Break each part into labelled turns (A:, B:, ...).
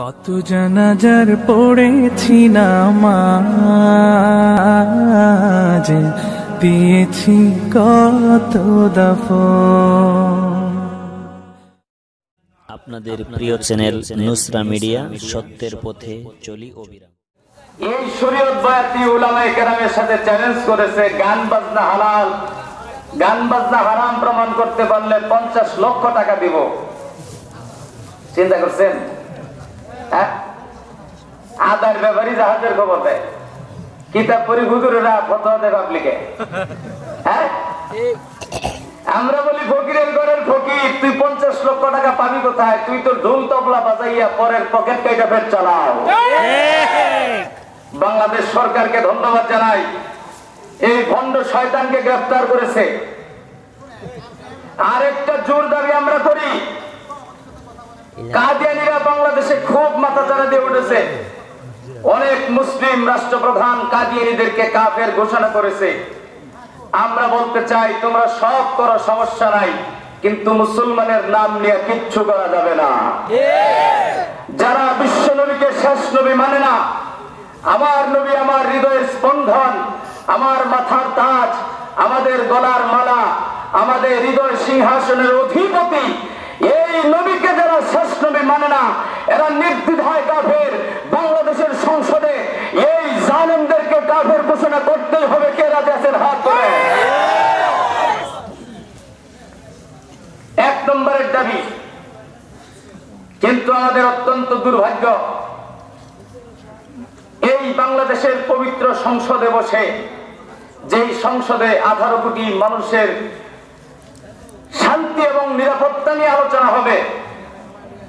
A: কত জানাজার পড়েছি নামাজ দিয়েছি কত দফন।
B: আপনাদের প্রিয় চ্যানেল নুসরা মিডিয়া সত্যের পথে চলি অবিরাম।
C: এই শরীয়ত বয়াতি উলামায়ে কেরামের সাথে চ্যালেঞ্জ করেছে গান বাজনা হালাল। গান বাজনা হারাম প্রমাণ করতে পারলে পঞ্চাশ লক্ষ টাকা দিব। চিন্তা করছেন? আদার ব্যাপারই জাহাজের খবর দেয়। কিতাব পরি হুজুরেরা ফতোয়া দেয় পাবলিকে হ্যাঁ? আমরা বলি, ফকিরের ঘরের ফকির, তুই পঞ্চাশ লক্ষ টাকা পাবি কোথায়? তুই তো ঢোল তবলা বাজাইয়া পরের পকেট কাইটা ফের চালাও। বাংলাদেশ সরকারকে ধন্যবাদ জানাই। এই ভণ্ড শয়তানকে গ্রেফতার করেছে। আরেকটা জোর দাবি আমরা করি। কাদিয়ানিরা বাংলাদেশে খুব মাথাচাড়া দিয়ে উঠেছে। অনেক মুসলিম রাষ্ট্রপ্রধান কাদিয়ানিদেরকে কাফের ঘোষণা করেছে। আমরা বলতে চাই, তোমরা সব করো, সমস্যা নাই, কিন্তু মুসলমানের নাম নিয়ে কিচ্ছু করা যাবে না। যারা বিশ্ব নবীকে শেষ নবী মানে না, আমার নবী আমার হৃদয়ের স্পন্দন, আমার মাথার তাজ, আমাদের গলার মালা, আমাদের হৃদয় সিংহাসনের অধিপতি এই নবীকে যারা শেষ নবী মানে না, এরা নির্দ্বিধায় কাফের। বাংলাদেশের সংসদে এই জালেমদেরকে কাফের ঘোষণা করতেই হবে কে রাজাসের হাত ধরে এক নম্বরের দাবি, কিন্তু আমাদের অত্যন্ত দুর্ভাগ্য, এই বাংলাদেশের পবিত্র সংসদে বসে, যেই সংসদে আঠারো কোটি মানুষের শান্তি এবং নিরাপত্তা নিয়ে আলোচনা হবে।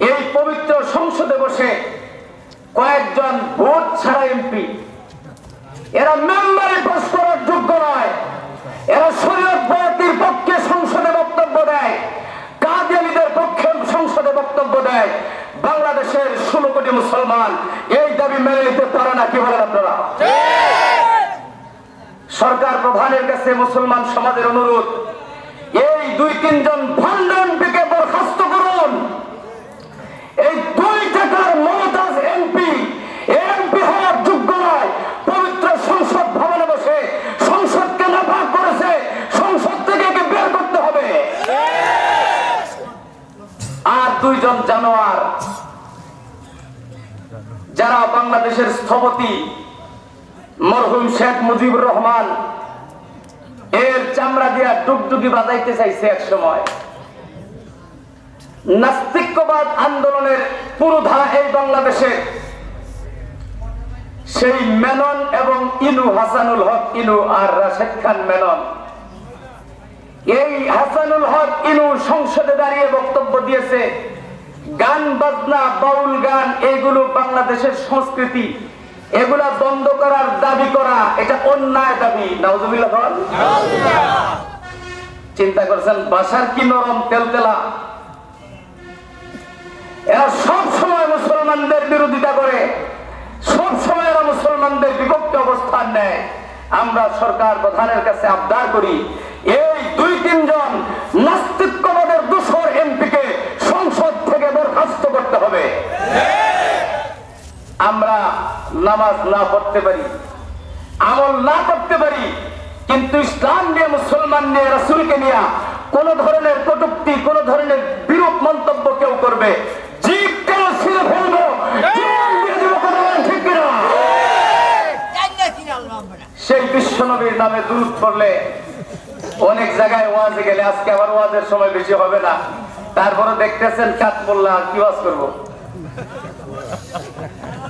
C: এই পবিত্র সংসদে বসে কয়েকজন ভোট ছাড়া এমপি এরা মেম্বারে পাস করার যোগ্য নয়। এরা শরীয়ত বয়াতির পক্ষে সংসদে বক্তব্য দেয় কাদিয়ানিদের পক্ষে সংসদে বক্তব্য দেয়। বাংলাদেশের ষোলো কোটি মুসলমান এই দাবি মেনে নিতে পারে না কি বলেন আপনারা? সরকার প্রধানের কাছে মুসলমান সমাজের অনুরোধ তিনজন ভণ্ডনপিকে বরখাস্ত করুন। এই দুই টাকার মমতাজ এমপি এমপি হওয়ার যোগ্য নয়। পবিত্র সংসদ ভবনে বসে সংসদকে নাফাক করেছে। সংসদ থেকে একে বের করতে হবে। আর দুইজন জানোয়ার, যারা বাংলাদেশের স্থপতি মরহুম শেখ মুজিবুর রহমান, এর চামড়া দিয়া ডুগডুগি বাজাইতে চাইছে এক সময়। নাস্তিক্যবাদ আন্দোলনের পুরোধা এই বাংলাদেশে। সেই মেনন এবং ইনু হাসানুল হক, ইনু আর রাশেদ খান মেনন। এই হাসানুল হক, ইনু সংসদে দাঁড়িয়ে বক্তব্য দিয়েছে, গান, বাজনা, বাউল গান, এগুলো বাংলাদেশের সংস্কৃতি। এগুলা বন্ধ করার দাবি করা, এটা অন্যায় দাবি। নাউজুবিল্লাহ বল। চিন্তা করছেন, বাসার কি নরম তেলতেলা এরা সব সময় মুসলমানদের বিরোধিতা করে, সব সময় এরা মুসলমানদের বিপক্ষে অবস্থান নেয়। আমরা সরকার প্রধানের কাছে আবদার করি, এই দুই তিনজন নাস্তিক্যবাদের দোষর এমপিকে সংসদ থেকে বরখাস্ত করতে হবে। আমরা নামাজ না পড়তে পারি, আমল না করতে পারি কিন্তু ইসলাম নিয়ে, মুসলমান নিয়ে, রাসুলকে নিয়ে কোন ধরনের কটুক্তি, কোন ধরনের বিরূপ মন্তব্য কেউ করবে। জীব ছিঁড়ে ফেলব? জীবন দিয়ে দেবো কথা বলেন ঠিক কিনা? সেই বিশ্ব নবীর নামে করলে অনেক জায়গায় ওয়াজে গেলে আজকে আবার ওয়াজের সময় বেশি হবে না। তারপরে দেখতেছেন কাঠমোল্লা আর কি ওয়াজ করব?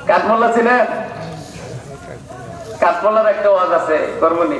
C: কাঠমোল্লা ছিলেন? কাঠমোল্লার একটা ওয়াজ আছে কর্মনি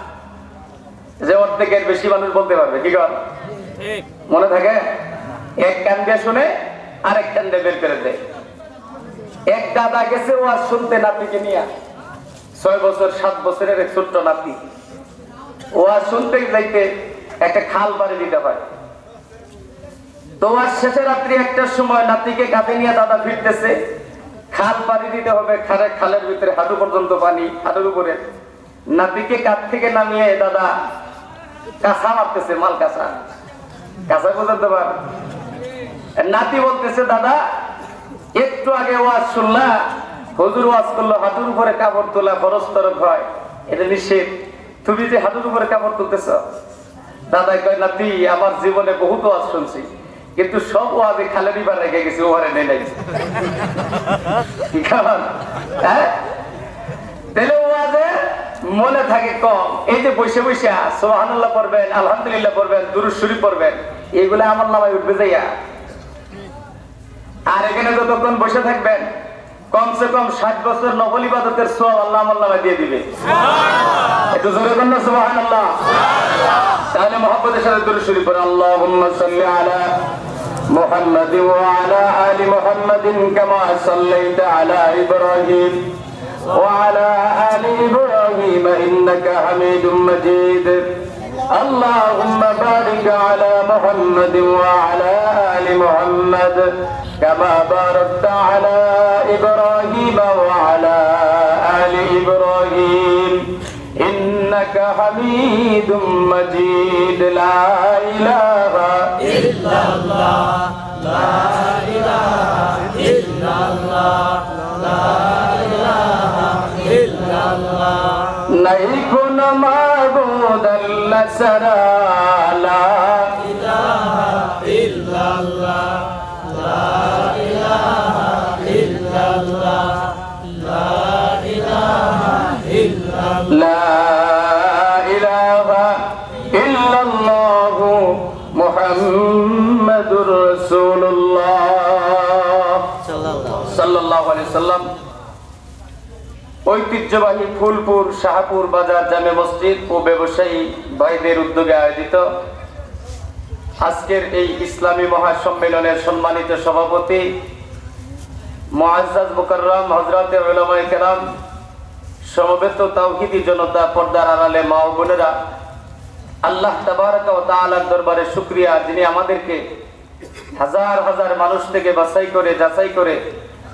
C: যে অর্ধেকের বেশি মানুষ বলতে পারবে কি কর? মনে থাকে? এক কান দিয়ে শুনে আরেক কান দিয়ে বের করে দেয়। এক দাদা গেছে ও আর শুনতে নাতিকে নিয়ে। ছয় বছর সাত বছরের এক ছোট্ট নাতি। ও আর শুনতে যাইতে একটা খাল বাড়ি দিতে হয়। তো আর শেষে রাত্রি একটার সময় নাতিকে কাঁধে নিয়ে দাদা ফিরতেছে। খাল পাড়ি দিতে হবে খালে খালের ভিতরে হাঁটু পর্যন্ত পানি হাঁটুর উপরে। নাতিকে কাঠ থেকে নামিয়ে দাদা কাঁচা মারতেছে, মাল কাঁচা। কাঁচা নাতি বলতেছে, দাদা, একটু আগে ওয়াজ শুনলা? হুজুর ওয়াজ করল, হাঁটুর উপরে কাপড় তোলা খরচ তরক হয়। এটা তুমি যে হাঁটুর উপরে কাপড় তুলতেছ? দাদা কয়, নাতি, আমার জীবনে বহুত ওয়াজ শুনছি। কিন্তু সব ওয়াজে খালে দিবার রেখে গেছি, ওভারে নেই কারণ হ্যাঁ? তাহলে ওয়াজে মনে থাকে কম এই যে বসে বসে সোহানুল্লাহ পড়বেন আলহামদুলিল্লাহ পড়বেন দুরুদ শরীফ পড়বেন এগুলো আমার নামায় উঠবে যাইয়া আর এখানে যতক্ষণ বসে থাকবেন কমসে কম ষাট বছর নকল ইবাদতের সব আল্লাহ আমার নামায় দিয়ে দিবে একটু জোরে কর না সুবহান আল্লাহ তাহলে মোহাম্মদের সাথে দুরুদ শরীফ পড়ে আল্লাহুম্মা সাল্লি আলা محمد وعلى آل محمد كما صليت على إبراهيم وعلى آل إبراهيم إنك حميد مجيد. اللهم بارك على محمد وعلى آل محمد كما باركت على إبراهيم وعلى آل إبراهيم. إنك حميد مجيد. لا إله إلا নাই কোন মাবুদ আল্লাহ সারা ঐতিহ্যবাহী ফুলপুর, শাহপুর বাজার, জামে মসজিদ ও ব্যবসায়ী ভাইদের উদ্যোগে আয়োজিত আজকের এই ইসলামী মহাসম্মেলনের সম্মানিত সভাপতি মুআজ্জাজ মুকাররম, হযরতে উলামায়ে কেরাম, সমবেত তাওহীদি জনতা পর্দার আড়ালে মা ও বোনেরা, আল্লাহ তাবারাকা ওয়া তাআলার দরবারে শুকরিয়া যিনি আমাদেরকে হাজার হাজার মানুষ থেকে বাছাই করে, যাচাই করে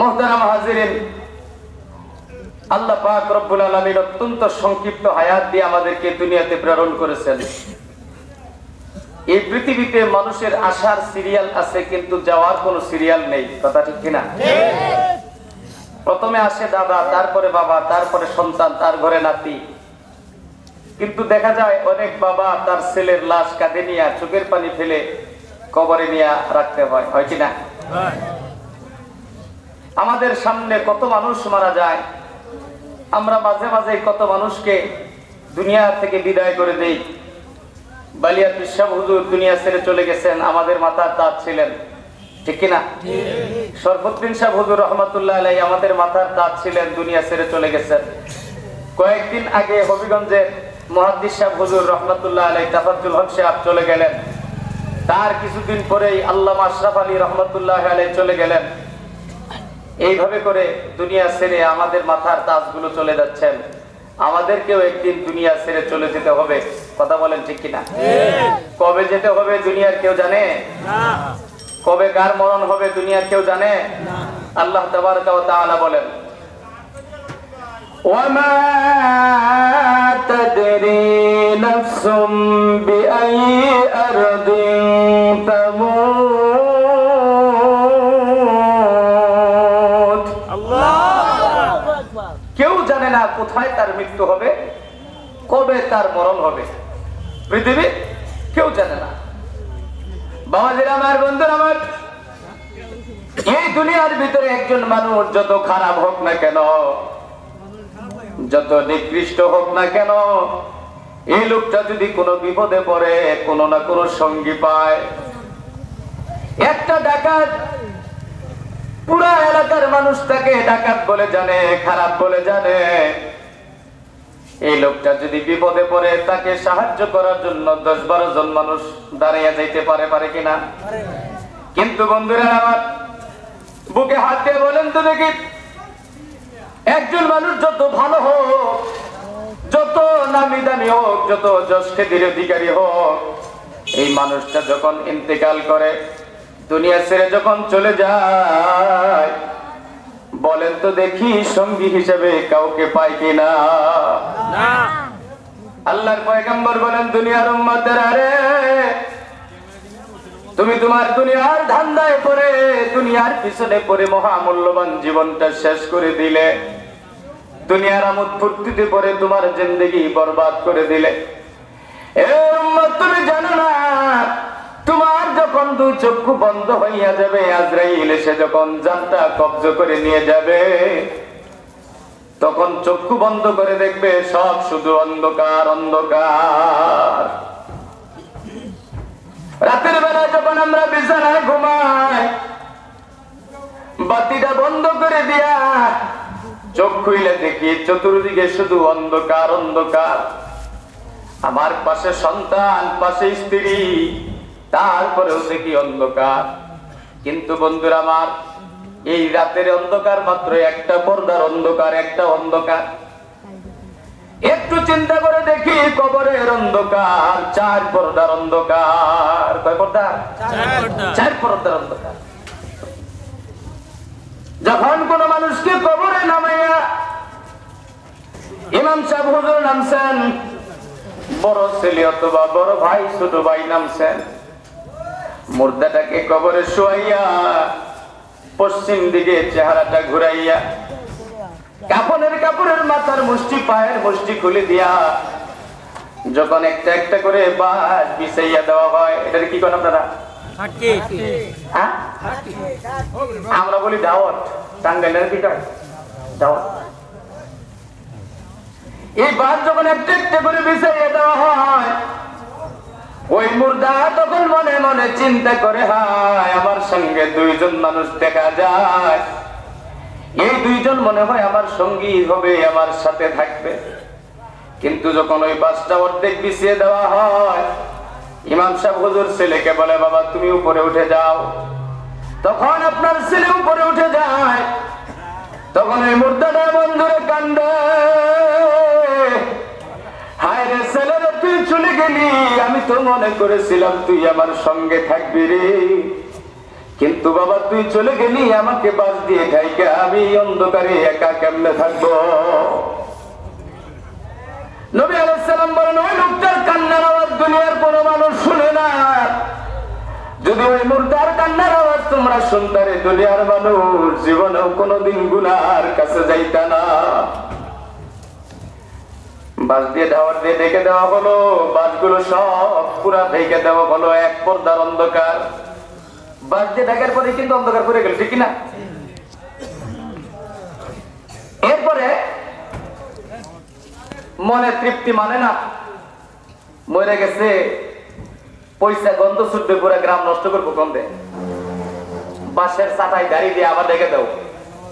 C: মোহতারাম হাজিরিন, আল্লাহ পাক রব্বুল আলামিন অত্যন্ত সংক্ষিপ্ত হায়াত দিয়ে আমাদেরকে দুনিয়াতে প্রেরণ করেছেন। এই পৃথিবীতে মানুষের আসার সিরিয়াল আছে, কিন্তু যাওয়ার কোনো সিরিয়াল নেই। কথা ঠিক কিনা? প্রথমে আসে দাদা, তারপরে বাবা, তারপরে সন্তান, তার ঘরে নাতি। কিন্তু দেখা যায় অনেক বাবা তার ছেলের লাশ কাঁধে নিয়ে চোখের পানি ফেলে কবরে নিয়ে রাখতে হয়। হয় কিনা? আমাদের সামনে কত মানুষ মারা যায়? আমরা মাঝে মাঝে কত মানুষকে দুনিয়া থেকে বিদায় করে দেই। বালিয়া পিসাব হুজুর দুনিয়া ছেড়ে চলে গেছেন, আমাদের মাথার তাজ ছিলেন। ঠিক কিনা? হুজুর রহমতুল্লাহ আলাই আমাদের মাথার তাজ ছিলেন, দুনিয়া ছেড়ে চলে গেছেন। কয়েকদিন আগে হবিগঞ্জের মহাদ্দিস সাহ হুজুর রহমতুল্লাহ আলাই তাফাজুল হক সাহেব চলে গেলেন। তার কিছুদিন পরেই আল্লামা আশরাফ আলী রহমতুল্লাহ আলাই চলে গেলেন। এইভাবে করে দুনিয়া ছেড়ে আমাদের মাথার তাজগুলো চলে যাচ্ছেন আমাদেরকেও একদিন দুনিয়া ছেড়ে চলে যেতে হবে কথা বলেন ঠিক কিনা কবে যেতে হবে দুনিয়ার কেউ জানে কবে কার মরণ হবে দুনিয়ার কেউ জানে আল্লাহ তাবারকা ওয়া তাআলা বলেন
A: وما تدري نفس بأي أرض تموت
C: মৃত্যু হবে, কবে তার মরণ হবে, পৃথিবী কেউ জানে না। এই লোকটা যদি কোনো বিপদে কোনো না কোনো সঙ্গী পায়, একটা ডাকাত, পুরা এলাকার মানুষ তাকে ডাকাত বলে জানে, খারাপ বলে জানে। এই লোকটা যদি বিপদে পড়ে, তাকে সাহায্য করার জন্য দশ বারো জন মানুষ দাঁড়িয়ে যাইতে পারে পারে কিনা কিন্তু বন্ধুরা, আমার বুকে হাত দিয়ে বলেন তো দেখি, একজন মানুষ যত ভালো হোক, যত নামি দামি হোক, যত যশ খ্যাতির অধিকারী হোক, এই মানুষটা যখন ইন্তেকাল করে, দুনিয়া ছেড়ে যখন চলে যায় বলেন তো দেখি সঙ্গী হিসেবে কাউকে পাই কিনা? আল্লাহর পয়গম্বর বলেন দুনিয়ার উম্মতের আরে তুমি তোমার দুনিয়ার ধান্দায় পড়ে দুনিয়ার পিছনে পড়ে মহামূল্যবান জীবনটা শেষ করে দিলে। দুনিয়ার আমোদ ফুর্তিতে পড়ে তোমার জিন্দগি বরবাদ করে দিলে। এ উম্মত তুমি জানো না তোমার যখন দুই চক্ষু বন্ধ হইয়া যাবে, আজরাইল এসে যখন জানটা কব্জ করে নিয়ে যাবে, তখন চক্ষু বন্ধ করে দেখবে সব শুধু অন্ধকার অন্ধকার। রাতের বেলা যখন আমরা বিছানায় ঘুমাই, বাতিটা বন্ধ করে দিয়া চোখ খুইলে দেখি চতুর্দিকে শুধু অন্ধকার অন্ধকার। আমার পাশে সন্তান, পাশে স্ত্রী। তারপরেও দেখি অন্ধকার। কিন্তু বন্ধুরা আমার এই রাতের অন্ধকার মাত্র একটা পর্দার অন্ধকার একটা অন্ধকার। একটু চিন্তা করে দেখি কবরের অন্ধকার চার পর্দার অন্ধকার। কয় পর্দা। চার পর্দার অন্ধকার। যখন কোন মানুষকে কবরে নামাইয়া ইমাম সাহেব হুজুর নামছেন বড় ছেলে অথবা বড় ভাই ছোট ভাই নামছেন মুর্দাটাকে কবরে শোয়াইয়া পশ্চিম দিকে চেহারাটা ঘুরাইয়া কাপড়ের কাপড়ের মাথার মুষ্টি পায়ের মুষ্টি খুলে দিয়া যখন একটা একটা করে বাস বিছাইয়া দেওয়া হয় এটার কি করেন আপনারা? হ্যাঁ? আমরা বলি দাওয়াত টাঙ্গাইলের কি দাওয়াত। এই বাস যখন একটা একটা করে বিছাইয়া দেওয়া হয় ওই মুর্দা তখন মনে মনে চিন্তা করে, হায়, আমার সঙ্গে দুইজন মানুষ দেখা যায়। এই দুইজন মনে হয় আমার সঙ্গী হবে, আমার সাথে থাকবে। কিন্তু যখন ওই বাসটা অর্ধেক দেওয়া হয়, ইমাম সাহেব হুজুর ছেলেকে বলে, বাবা, তুমি উপরে উঠে যাও। তখন আপনার ছেলে উপরে উঠে যায়। তখন এই মুর্দাটা বন্ধুরে কান্দে হায় রে ছেলেরা চলে গেলি, আমি তো মনে করেছিলাম তুই আমার সঙ্গে থাকবি রে। কিন্তু বাবা, তুই চলে গেলি, আমাকে বাস দিয়ে খাইকে আমি অন্ধকারে একা কেমনে থাকব? ওই কান্নার দুনিয়ার কোন মানুষ শুনে না। যদি ওই কান্নার তোমরা দুনিয়ার মানুষ জীবনেও কোনোদিন গুনার কাছে যাইতা না। বাস দিয়ে ধাওয়ার দিয়ে ডেকে দেওয়া হলো। বাসগুলো সব পুরা ঢেকে দেওয়া হলো। এক পর্দার অন্ধকার। বাস দিয়ে ঢাকার পরে কিন্তু অন্ধকার করে গেল ঠিক না এরপরে মনে তৃপ্তি মানে না মরে গেছে পয়সা গন্ধ ছুটবে পুরো গ্রাম নষ্ট করব গন্ধে বাসের চাটাই গাড়ি দিয়ে আবার ডেকে দাও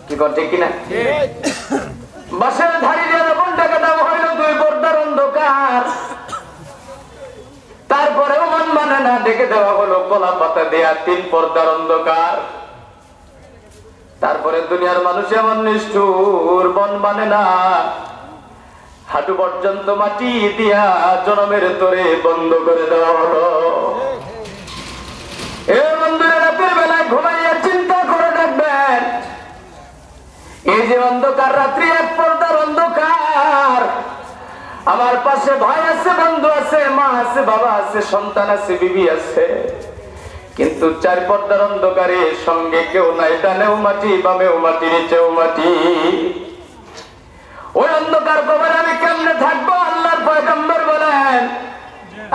C: কি কর ঠিক কিনা? বাসের ধারি দিয়ে যখন ডেকে দেওয়া হইল দুই অন্ধকার তারপরেও মন মানে না, ডেকে দেওয়া হলো কলা পাতা দেয়া তিন পর্দার অন্ধকার। তারপরে দুনিয়ার মানুষ এমন নিষ্ঠুর মন মানে না। হাঁটু পর্যন্ত মাটি দিয়া জনমের তোরে বন্ধ করে দেওয়া হলো। এ বন্ধুরা রাতের বেলায় ঘুমাইয়া চিন্তা করে দেখবেন এই যে অন্ধকার রাত্রি আমার পাশে ভাই আছে, বন্ধু আছে, মা আছে, বাবা আছে, সন্তান আছে, বিবি আছে। কিন্তু চার পর্দার অন্ধকারে সঙ্গে কেউ নাই, ডানেও মাটি, বামেও মাটি, নিচেও মাটি। ওই অন্ধকার কবর আমি কেমনে থাকব? আল্লাহর পয়গম্বর বলেন,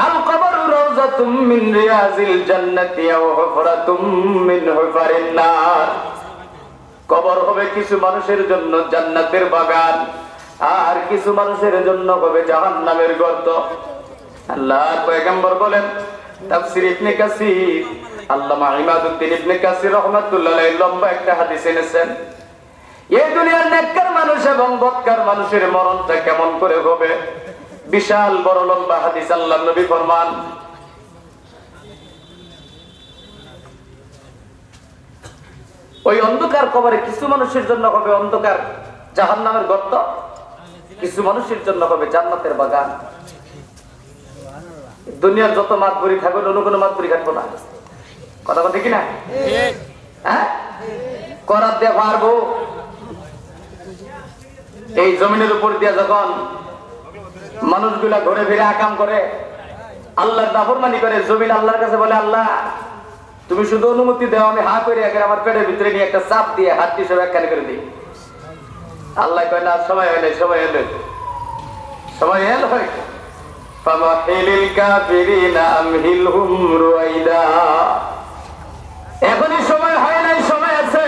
C: আল কবর রাউযাতুম মিন রিয়াজিল জান্নাতি আও হুফরাতুম মিন হুফারিন নার। কবর হবে কিছু মানুষের জন্য জান্নাতের বাগান। আর কিছু মানুষের জন্য হবে জাহান্নামের গর্ত। আল্লাহর পয়গম্বর বলেন, তাফসীর ইবনে কাসির, আল্লামা ইমাদউদ্দিন ইবনে কাসির রাহমাতুল্লাহ লম্বা একটা হাদিস এনেছেন। এই দুনিয়ার নেককার মানুষ এবং বদকার মানুষের মরণটা কেমন করে হবে? বিশাল বড় লম্বা হাদিস আল্লাহ নবী ফরমান। ওই অন্ধকার কবরে কিছু মানুষের জন্য হবে অন্ধকার, জাহান্নামের গর্ত। কিছু মানুষের জন্য হবে জান্নাতের বাগান। দুনিয়ার যত মাত বুড়ি থাকবে, অন্য কোনো মাত বুড়ি কাটবো না। কথা কথা কি না? হ্যাঁ? করার দিয়ে পারব। এই জমিনের উপর দিয়ে যখন মানুষগুলা ঘুরে ফিরে আকাম করে, আল্লাহর নাফরমানি করে, জমিন আল্লাহর কাছে বলে, আল্লাহ, তুমি শুধু অনুমতি দাও, আমি হা করে আমার পেটের ভিতরে নিয়ে একটা চাপ দিয়ে হাতটি সব একখানে করে দিই। আল্লাহ কয়, না সময় হলে সময় এলো রুয়াইদা। এখনই সময় হয় নাই, সময় আছে।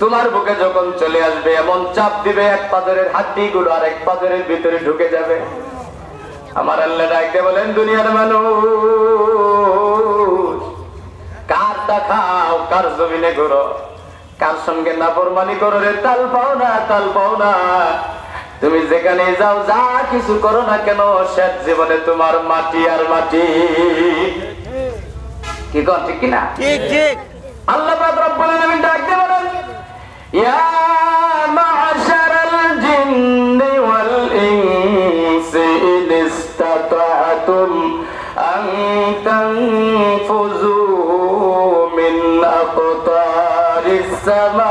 C: তোমার বুকে যখন চলে আসবে চাপ দিবে, এক আর এক ভিতরে ঢুকে যাবে। আমার আল্লাহ বলেন, দুনিয়ার মানুষ কার দেখাও কার জমিনে ঘুরো? কার সঙ্গে নাফরমানি করো রে? তাল পাও না তাল পাও না। তুমি যেখানে যাও যা কিছু করো না কেন শেষ জীবনে তোমার মাটি আর মাটি। কি কর ঠিক কিনা?
D: ঠিক ঠিক।
C: আল্লাহ পাক রব্বুল আলামিন ডাকতে বলেন ইয়া মা'শারাল জিন্নি ওয়াল ইনসি ইন ইসতাতা'তুম আন তানফুযু Awesome.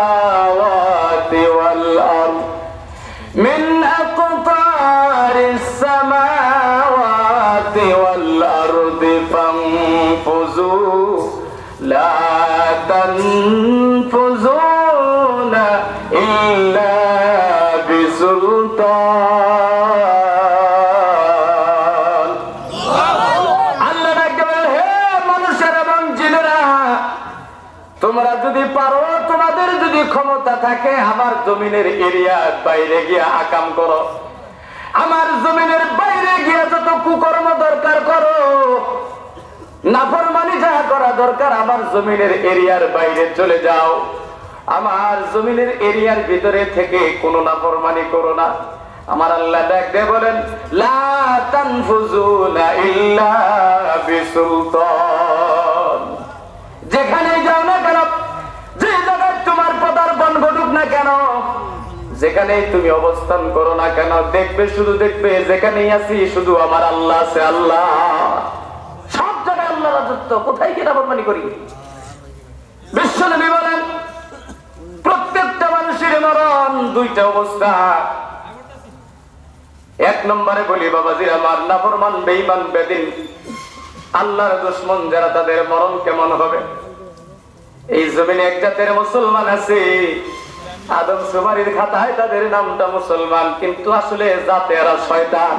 C: আমার জমিনের এরিয়ার বাইরে গিয়ে আকাম করো। আমার জমিনের বাইরে গিয়ে যত কুকর্ম দরকার করো, নাফরমানি যা করা দরকার, আমার জমিনের এরিয়ার বাইরে চলে যাও। আমার জমিনের এরিয়ার ভিতরে থেকে কোনো নাফরমানি করো না। আমার আল্লাহ দেখতে বলেন, লা তানফুজুনা ইল্লা বিসুলতান। যেখানে যাও পদার্পণ ঘটুক না কেন? তুমি অবস্থান করো না কেন, দেখবে শুধু দেখবে, যেখানেই আছি শুধু আমার আল্লাহ আছে আল্লাহ। সব জায়গায় আল্লাহ রাজত্ব, কোথায় করি? বিশ্বনবী বলেন, প্রত্যেকটা মানুষের মরণ দুইটা অবস্থা। এক নম্বরে বলি বাবাজি আমার নাফরমান, বেঈমান, বেদিন। আল্লাহর দুশ্মন যারা তাদের মরণ কেমন হবে? এই জমিনে এক জাতের মুসলমান আছে। আদম সুমারির খাতায় তাদের নামটা মুসলমান, কিন্তু আসলে জাতে এরা শয়তান।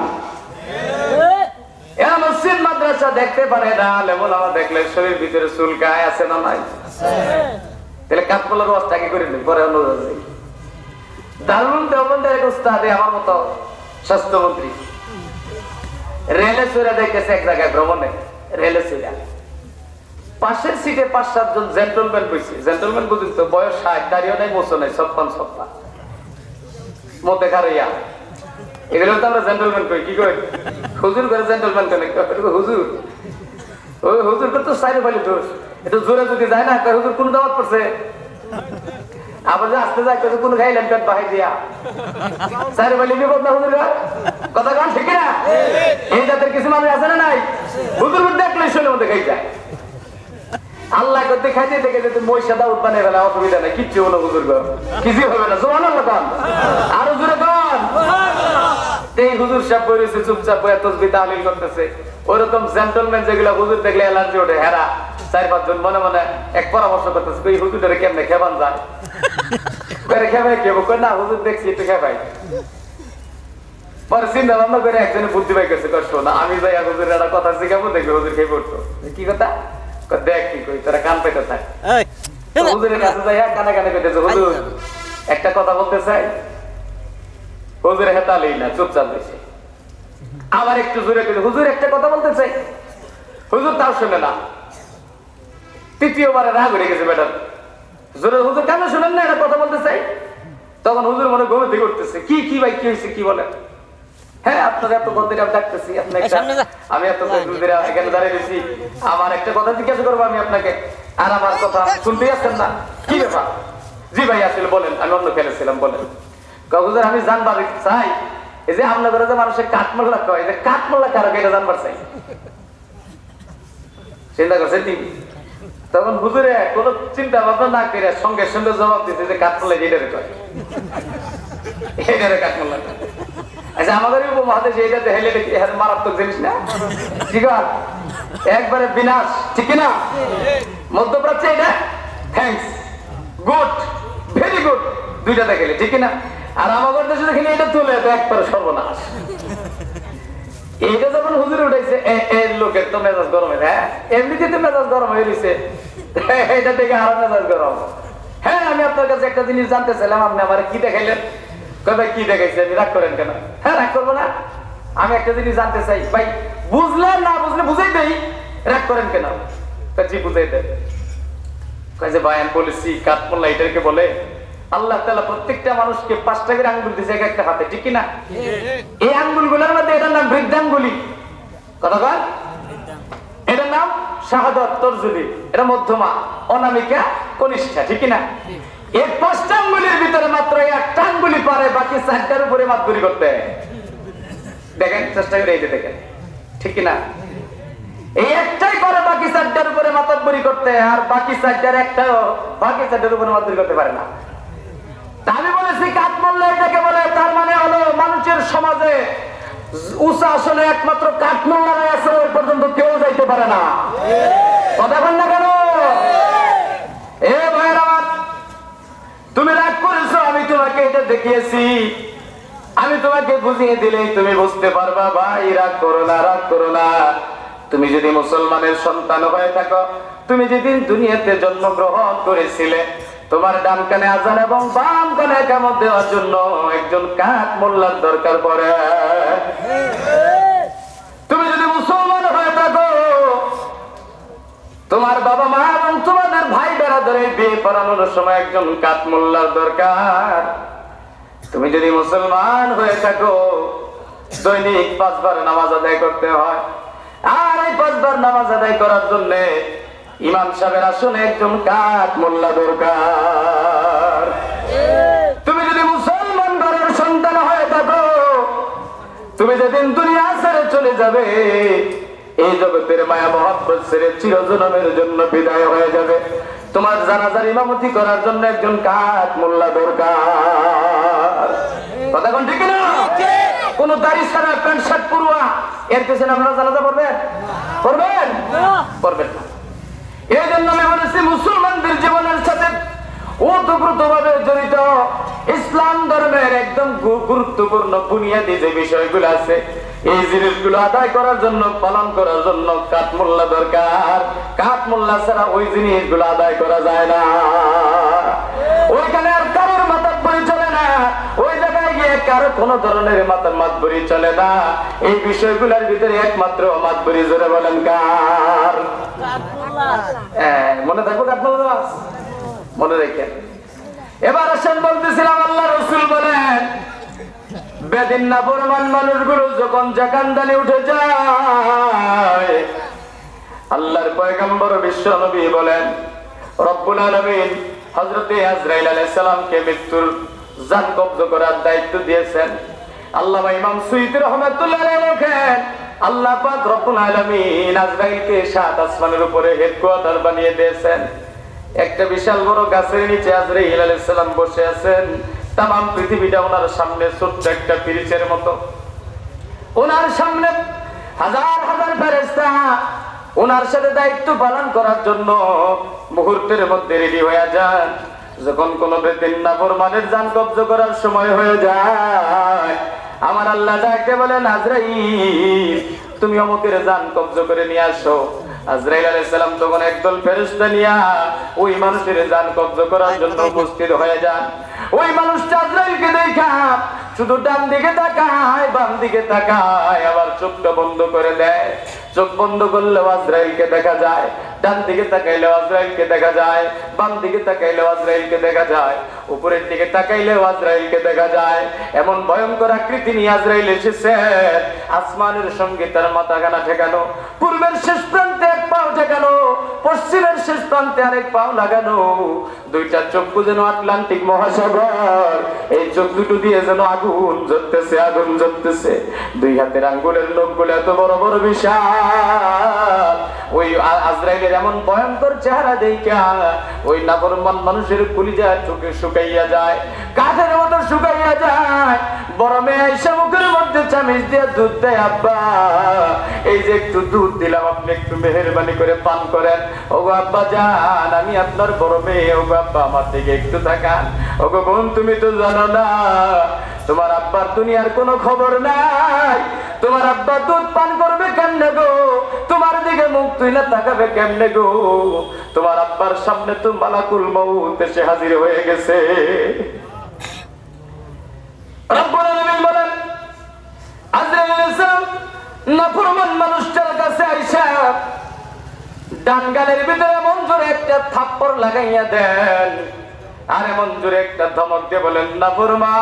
C: এরা মসজিদ, মাদ্রাসা দেখতে পারে না আমার দেখলে শরীর ভিতরে চুলকায় আছে না নাই? তাহলে অবস্থা কি করে নেই পরে দারুণ দেওবন্দের এক উস্তাদে, আমার মতো স্বাস্থ্যমন্ত্রী। রেলে চুরা দেখেছে এক জায়গায় ভ্রমণে। রেলে চুরা পাশের সিটে পাঁচ সাতজন জেন্টলম্যান বসে জেন্টলম্যান বুঝুন তো, বয়স ষাট দাঁড়িয়ে নাই মোছো নাই সপ্তান সপ্তাহ মতে খারাইয়া। এগুলো তো আমরা জেন্টলম্যান কই, কি কই? হুজুর করে জেন্টলম্যান কেন হুজুর। ওই হুজুর তো সাইডে ফাইলে দোষ। একটু জোরে যদি যায় না হুজুর, কোন দাওয়াত পড়ছে? আবার যে আসতে যায় কোন খাইলেন পেট বাহাই দিয়া। সাইডে ফাইলে বিপদ না, হুজুর কথা কান ঠিক না এই জাতের কিছু মানুষ আছে না নাই? হুজুর দেখলে শোলে মধ্যে খাই যায় আল্লাহ করতে খাইতে দেখে যদি মই সাদা উৎপাদনে ফেলে, অসুবিধা নেই, কিচ্ছু হলো হুজুর গো। কিছু হবে না, জোয়ান কান আরও জোরে কান এই হুজুর সাহেব বলেছে চুপচাপ বয়ে করতেছে। ওরকম জেন্টলম্যান যেগুলা হুজুর দেখলে অ্যালার্জি ওঠে, হেরা চার পাঁচজন মনে মনে এক পরামর্শ করতেছে, কই হুজুরের কেমনে খেবান যায়? করে খেবে কেব কই না, হুজুর দেখছি, একটু খেবাই। পরে চিন্তা ভাবনা করে একজনে বুদ্ধি পাই গেছে কষ্ট না আমি যাই হুজুর একটা কথা শিখাবো দেখবে হুজুর খেয়ে পড়তো। কি কথা? দেখ কি কই তোরা কান পেতে থাক। হুজুরের কাছে যাই কানে কানে পেতেছে হুজুর একটা কথা বলতে চাই। হুজুর হেতালেই না চুপচাপ আবার একটু জোরে করে হুজুর একটা কথা বলতে চাই। হুজুর তাও শুনে না। তৃতীয়বারে রাগ হয়ে গেছে ম্যাডাম। জোরে হুজুর কেন শুনেন না একটা কথা বলতে চাই? তখন হুজুর মনে ঘুমে করতেছে কি কি ভাই কি হয়েছে কি বলে হ্যাঁ আপনার আমি ডাকতেছি। আমি এত ধরে এখানে দাঁড়িয়ে রয়েছি আমার একটা কথা জিজ্ঞাসা করব আমি আপনাকে আর আমার কথা শুনতেই আসছেন না কি ব্যাপার জি ভাই আসলে বলেন আমি অন্য খেলেছিলাম বলেন কবুজার আমি জানবার চাই এই যে আপনার ঘরে যে মানুষের কাঠমোল্লা কয় যে কাঠমোল্লা কারও এটা জানবার চাই চিন্তা করছে তিনি তখন হুজুরে কোন চিন্তা ভাবনা না করে সঙ্গে সঙ্গে জবাব দিতে যে কাঠমোল্লা এটারে কয় এটারে কাঠমোল্লা কয়। আচ্ছা আমাদের উপমহাদেশে এটাতে হেলে দেখি মারাত্মক জিনিস না? ঠিক আছে একবারে বিনাশ, ঠিক না মধ্যপ্রাচ্যে এটা? থ্যাংকস গুড ভেরি গুড দুইটা দেখলে, ঠিক না আর আমাদের দেশে এটা এটা একবারে সর্বনাশ। এইটা যখন হুজুরে উঠাইছে, এ- এ লোকের তো মেজাজ গরম হয়ে হ্যাঁ? এমনিতে তো মেজাজ গরম হয়ে গেছে এটা থেকে আরও মেজাজ গরম। হ্যাঁ আমি আপনার কাছে একটা জিনিস জানতে চাইলাম, আপনি আমার কি দেখাইলেন? ভাই কি রাগ করেন কেন? হ্যাঁ রাগ করব না। আমি একটা জিনিস জানতে চাই। ভাই বুঝলেন না বুঝলে বুঝাই দেই। রাগ করেন কেন? জি, বুঝাই এটাকে বলে, আল্লাহ তাআলা প্রত্যেকটা মানুষকে পাঁচটা করে আঙ্গুল দিয়েছে এক একটা হাতে, ঠিক না? এই আঙ্গুলগুলোর মধ্যে এটার নাম বৃদ্ধাঙ্গুলি। কথা এটার নাম শাহাদত, তর্জুলি। এটা মধ্যমা, অনামিকা, কনিষ্ঠা, ঠিক না? এই পাঁচটা আঙ্গুলির ভিতরে মাত্র একটা আঙ্গুলি পারে, বাকি চারটার উপরে মাতগুলি করতে। দেখেন, চেষ্টা করে এই দেখেন। ঠিক না এই একটাই বাকি চারটার উপরে মাতাব্বরি করতে, আর বাকি চারটার একটাও, বাকি চারটার উপরে করতে পারে না। আমি বলেছি কাঠমোল্লা এটাকে বলে, তার মানে হলো মানুষের সমাজে উঁচা আসলে একমাত্র কাঠমোল্লারাই আছে, ওই পর্যন্ত কেউ যাইতে পারে না। কথা বল না কেন? এ ভাইয়ের তুমি রাগ করেছ, আমি তোমাকে এটা দেখিয়েছি। আমি তোমাকে বুঝিয়ে দিলেই তুমি বুঝতে পারবা, ভাই, রাগ করো না, রাগ করো না। তুমি যদি মুসলমানের সন্তান হয়ে থাকো, তুমি যেদিন দুনিয়াতে জন্মগ্রহণ করেছিলে, তোমার ডান কানে আজান এবং বাম কানে কামত দেওয়ার জন্য একজন কাঠ মোল্লার দরকার পড়ে। তুমি যদি মুসলমান তোমার বাবা মা এবং তোমাদের ভাই বেড়াদের বিয়ে পড়ানোর সময় একজন কাঠ মোল্লার দরকার। তুমি যদি মুসলমান হয়ে থাকো, দৈনিক পাঁচবার নামাজ আদায় করতে হয়। আর এই পাঁচবার নামাজ আদায় করার জন্য ইমাম সাহেবের আসনে একজন কাঠ মোল্লা দরকার। তুমি যদি মুসলমান ঘরের সন্তান হয়ে থাকো, তুমি যেদিন দুনিয়া ছেড়ে চলে যাবে এই জগতের মায়া মহাব্বত ছেড়ে চিরজনমের জন্য বিদায় হয়ে যাবে। তোমার জানাজার ইমামতি করার জন্য একজন কাঠ মোল্লা দরকার। কথা কোন ঠিক না? কোন দাড়ি ছাড়া প্যান্ট শার্ট পড়ুয়া এর পেছনে আপনারা জানাজা পড়বেন? পড়বেন? পড়বেন না। এই জন্য আমি বলেছি মুসলমানদের জীবনের সাথে ওতপ্রোতভাবে জড়িত। ইসলাম ধর্মের একদম গুরুত্বপূর্ণ বুনিয়াদী যে বিষয়গুলো আছে এই জিনিসগুলো আদায় করার জন্য পালন করার জন্য কাঠমোল্লা দরকার। কাঠমোল্লা ছাড়া ওই জিনিসগুলো আদায় করা যায় না। ওইখানে আর কারোর মাথার পরি চলে না। ওই জায়গায় গিয়ে কারও কোনো ধরনের মাথার চলে না। এই বিষয়গুলোর ভিতরে একমাত্র মাতবরি জোরে বলেন কার? হ্যাঁ, মনে থাকব কাঠমাল নামাজ মনে রেখেন। এবার আসেন বলতেছিলাম আল্লাহ রসুল বলেন বেদিন না পরিমাণ মানুষগুলো যখন জাকান্দানি উঠে যায়, আল্লাহর পয়গম্বর বিশ্ব নবী বলেন, রব্বুল আলামিন হযরতে আজরাইল আলাইহিস সালামকে মৃত্যুর জান কব্জ করার দায়িত্ব দিয়েছেন। আল্লামা ইমাম সুয়ুতি রহমাতুল্লাহ লেখেন আল্লাহ পাক রব্বুল আলামিন আজরাইলকে সাত আসমানের উপরে হেডকোয়ার্টার বানিয়ে দিয়েছেন। একটা বিশাল বড় গাছের নিচে আজরাইল আলাইহিস সালাম বসে আছেন। তাম পৃথিবীটা ওনার সামনে ছোট্ট একটা পিরিচের মতো। ওনার সামনে হাজার হাজার ফেরেস্তা ওনার সাথে দায়িত্ব পালন করার জন্য মুহূর্তের মধ্যে রেডি হয়ে যান। যখন কোন বেদিন নাফরমানের যান কব্জ করার সময় হয়ে যায়, আমার আল্লাহ ডাকে বলেন, আজরাইল, তুমি অমুকের যান কব্জ করে নিয়ে আসো। আজরাইল তখন একদল ফেরেশতা নিয়া ওই মানুষের জান কবজ করার জন্য উপস্থিত হয়ে যান। ওই মানুষটা আজরাইলকে দেখা, শুধু ডান দিকে তাকায়, বাম দিকে তাকায়, আবার চোখটা বন্ধ করে দেয়। চোখ বন্ধ আজরাইলকে দেখা যায়, ডান দিকে তাকাইলেও আজরাইলকে দেখা যায়, বাম দিকে আজরাইলকে দেখা যায়, উপরের দিকে তাকাইলেও আজরাইলকে দেখা যায়। এমন ভয়ঙ্কর আকৃতি নিয়ে আজরাইল এসেছে, আসমানের সঙ্গে তার মাথা গানা ঠেকানো। পূর্বের শেষ প্রান্তে পাও ঠেকানো পশ্চিমের শেষ প্রান্তে আরেক পাও লাগানো দুইটা চক্ষু যেন আটলান্টিক মহাসাগর, এই চোখ দুটো দিয়ে যেন আগুন জ্বলতেছে আগুন জ্বলতেছে। দুই হাতের আঙ্গুলের লোকগুলো এত বড় বড় বিশাল। ওই আজরাইলের এমন ভয়ঙ্কর চেহারা দেখা ওই নাফরমান মানুষের কুলিজা চোখে শুকাইয়া যায়, কাঠের মতো শুকাইয়া যায়। বড় মেয়ে এসে মুখের মধ্যে চামিচ দিয়ে দুধ দেয়, আব্বা, এই যে একটু দুধ দিলাম, আপনি একটু মেহরবানি করে পান করেন। ওগো আব্বা, যান, আমি আপনার বড় মেয়ে, ওগো আব্বা আমার দিকে একটু তাকান। ওগো বোন, তুমি তো জানো না, তোমার আব্বার দুনিয়ার কোনো খবর নাই। তোমার আব্বা দুধ পান করবে কেমনে গো? তোমার দিকে মুখ তুইলা তাকাবে কেমনে গো? তোমার আব্বার সামনে তো মালাকুল মউত এসে হাজির হয়ে গেছে। রব্বুল মানুষটার কাছে আইসা ডান ভিতরে মঞ্জুর একটা থাপ্পড় লাগাইয়া দেন। আরে মঞ্জুর একটা ধমক দিয়ে বলেন, নাফরমান,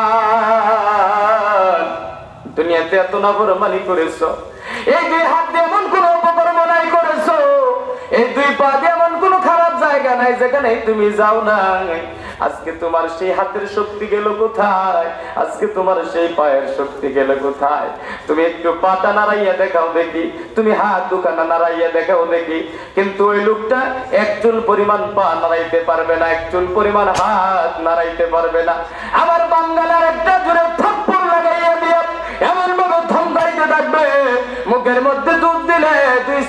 C: দুনিয়াতে এত নাফরমানি করেছ। এই দুই হাত দিয়ে এমন কোন অপকর্ম নাই করেছ। এই দুই পা দিয়ে এমন কোন খারাপ জায়গা নাই যেখানে তুমি যাও নাই। আজকে তোমার সেই হাতের শক্তি গেল কোথায়? আজকে তোমার সেই পায়ের শক্তি গেল কোথায়? তুমি একটু পাটা নাড়াইয়া দেখাও দেখি। তুমি হাত দুখানা নাড়াইয়া দেখাও দেখি। কিন্তু ওই লোকটা একচুল পরিমাণ পা নাড়াইতে পারবে না, একচুল পরিমাণ হাত নাড়াইতে পারবে না। আবার বাঙ্গালার একটা জোরে থাপ্পড় লাগাইয়া দিয়ে এমন ভাবে ধমকাইতে থাকবে, মুখের মধ্যে দিলে দুই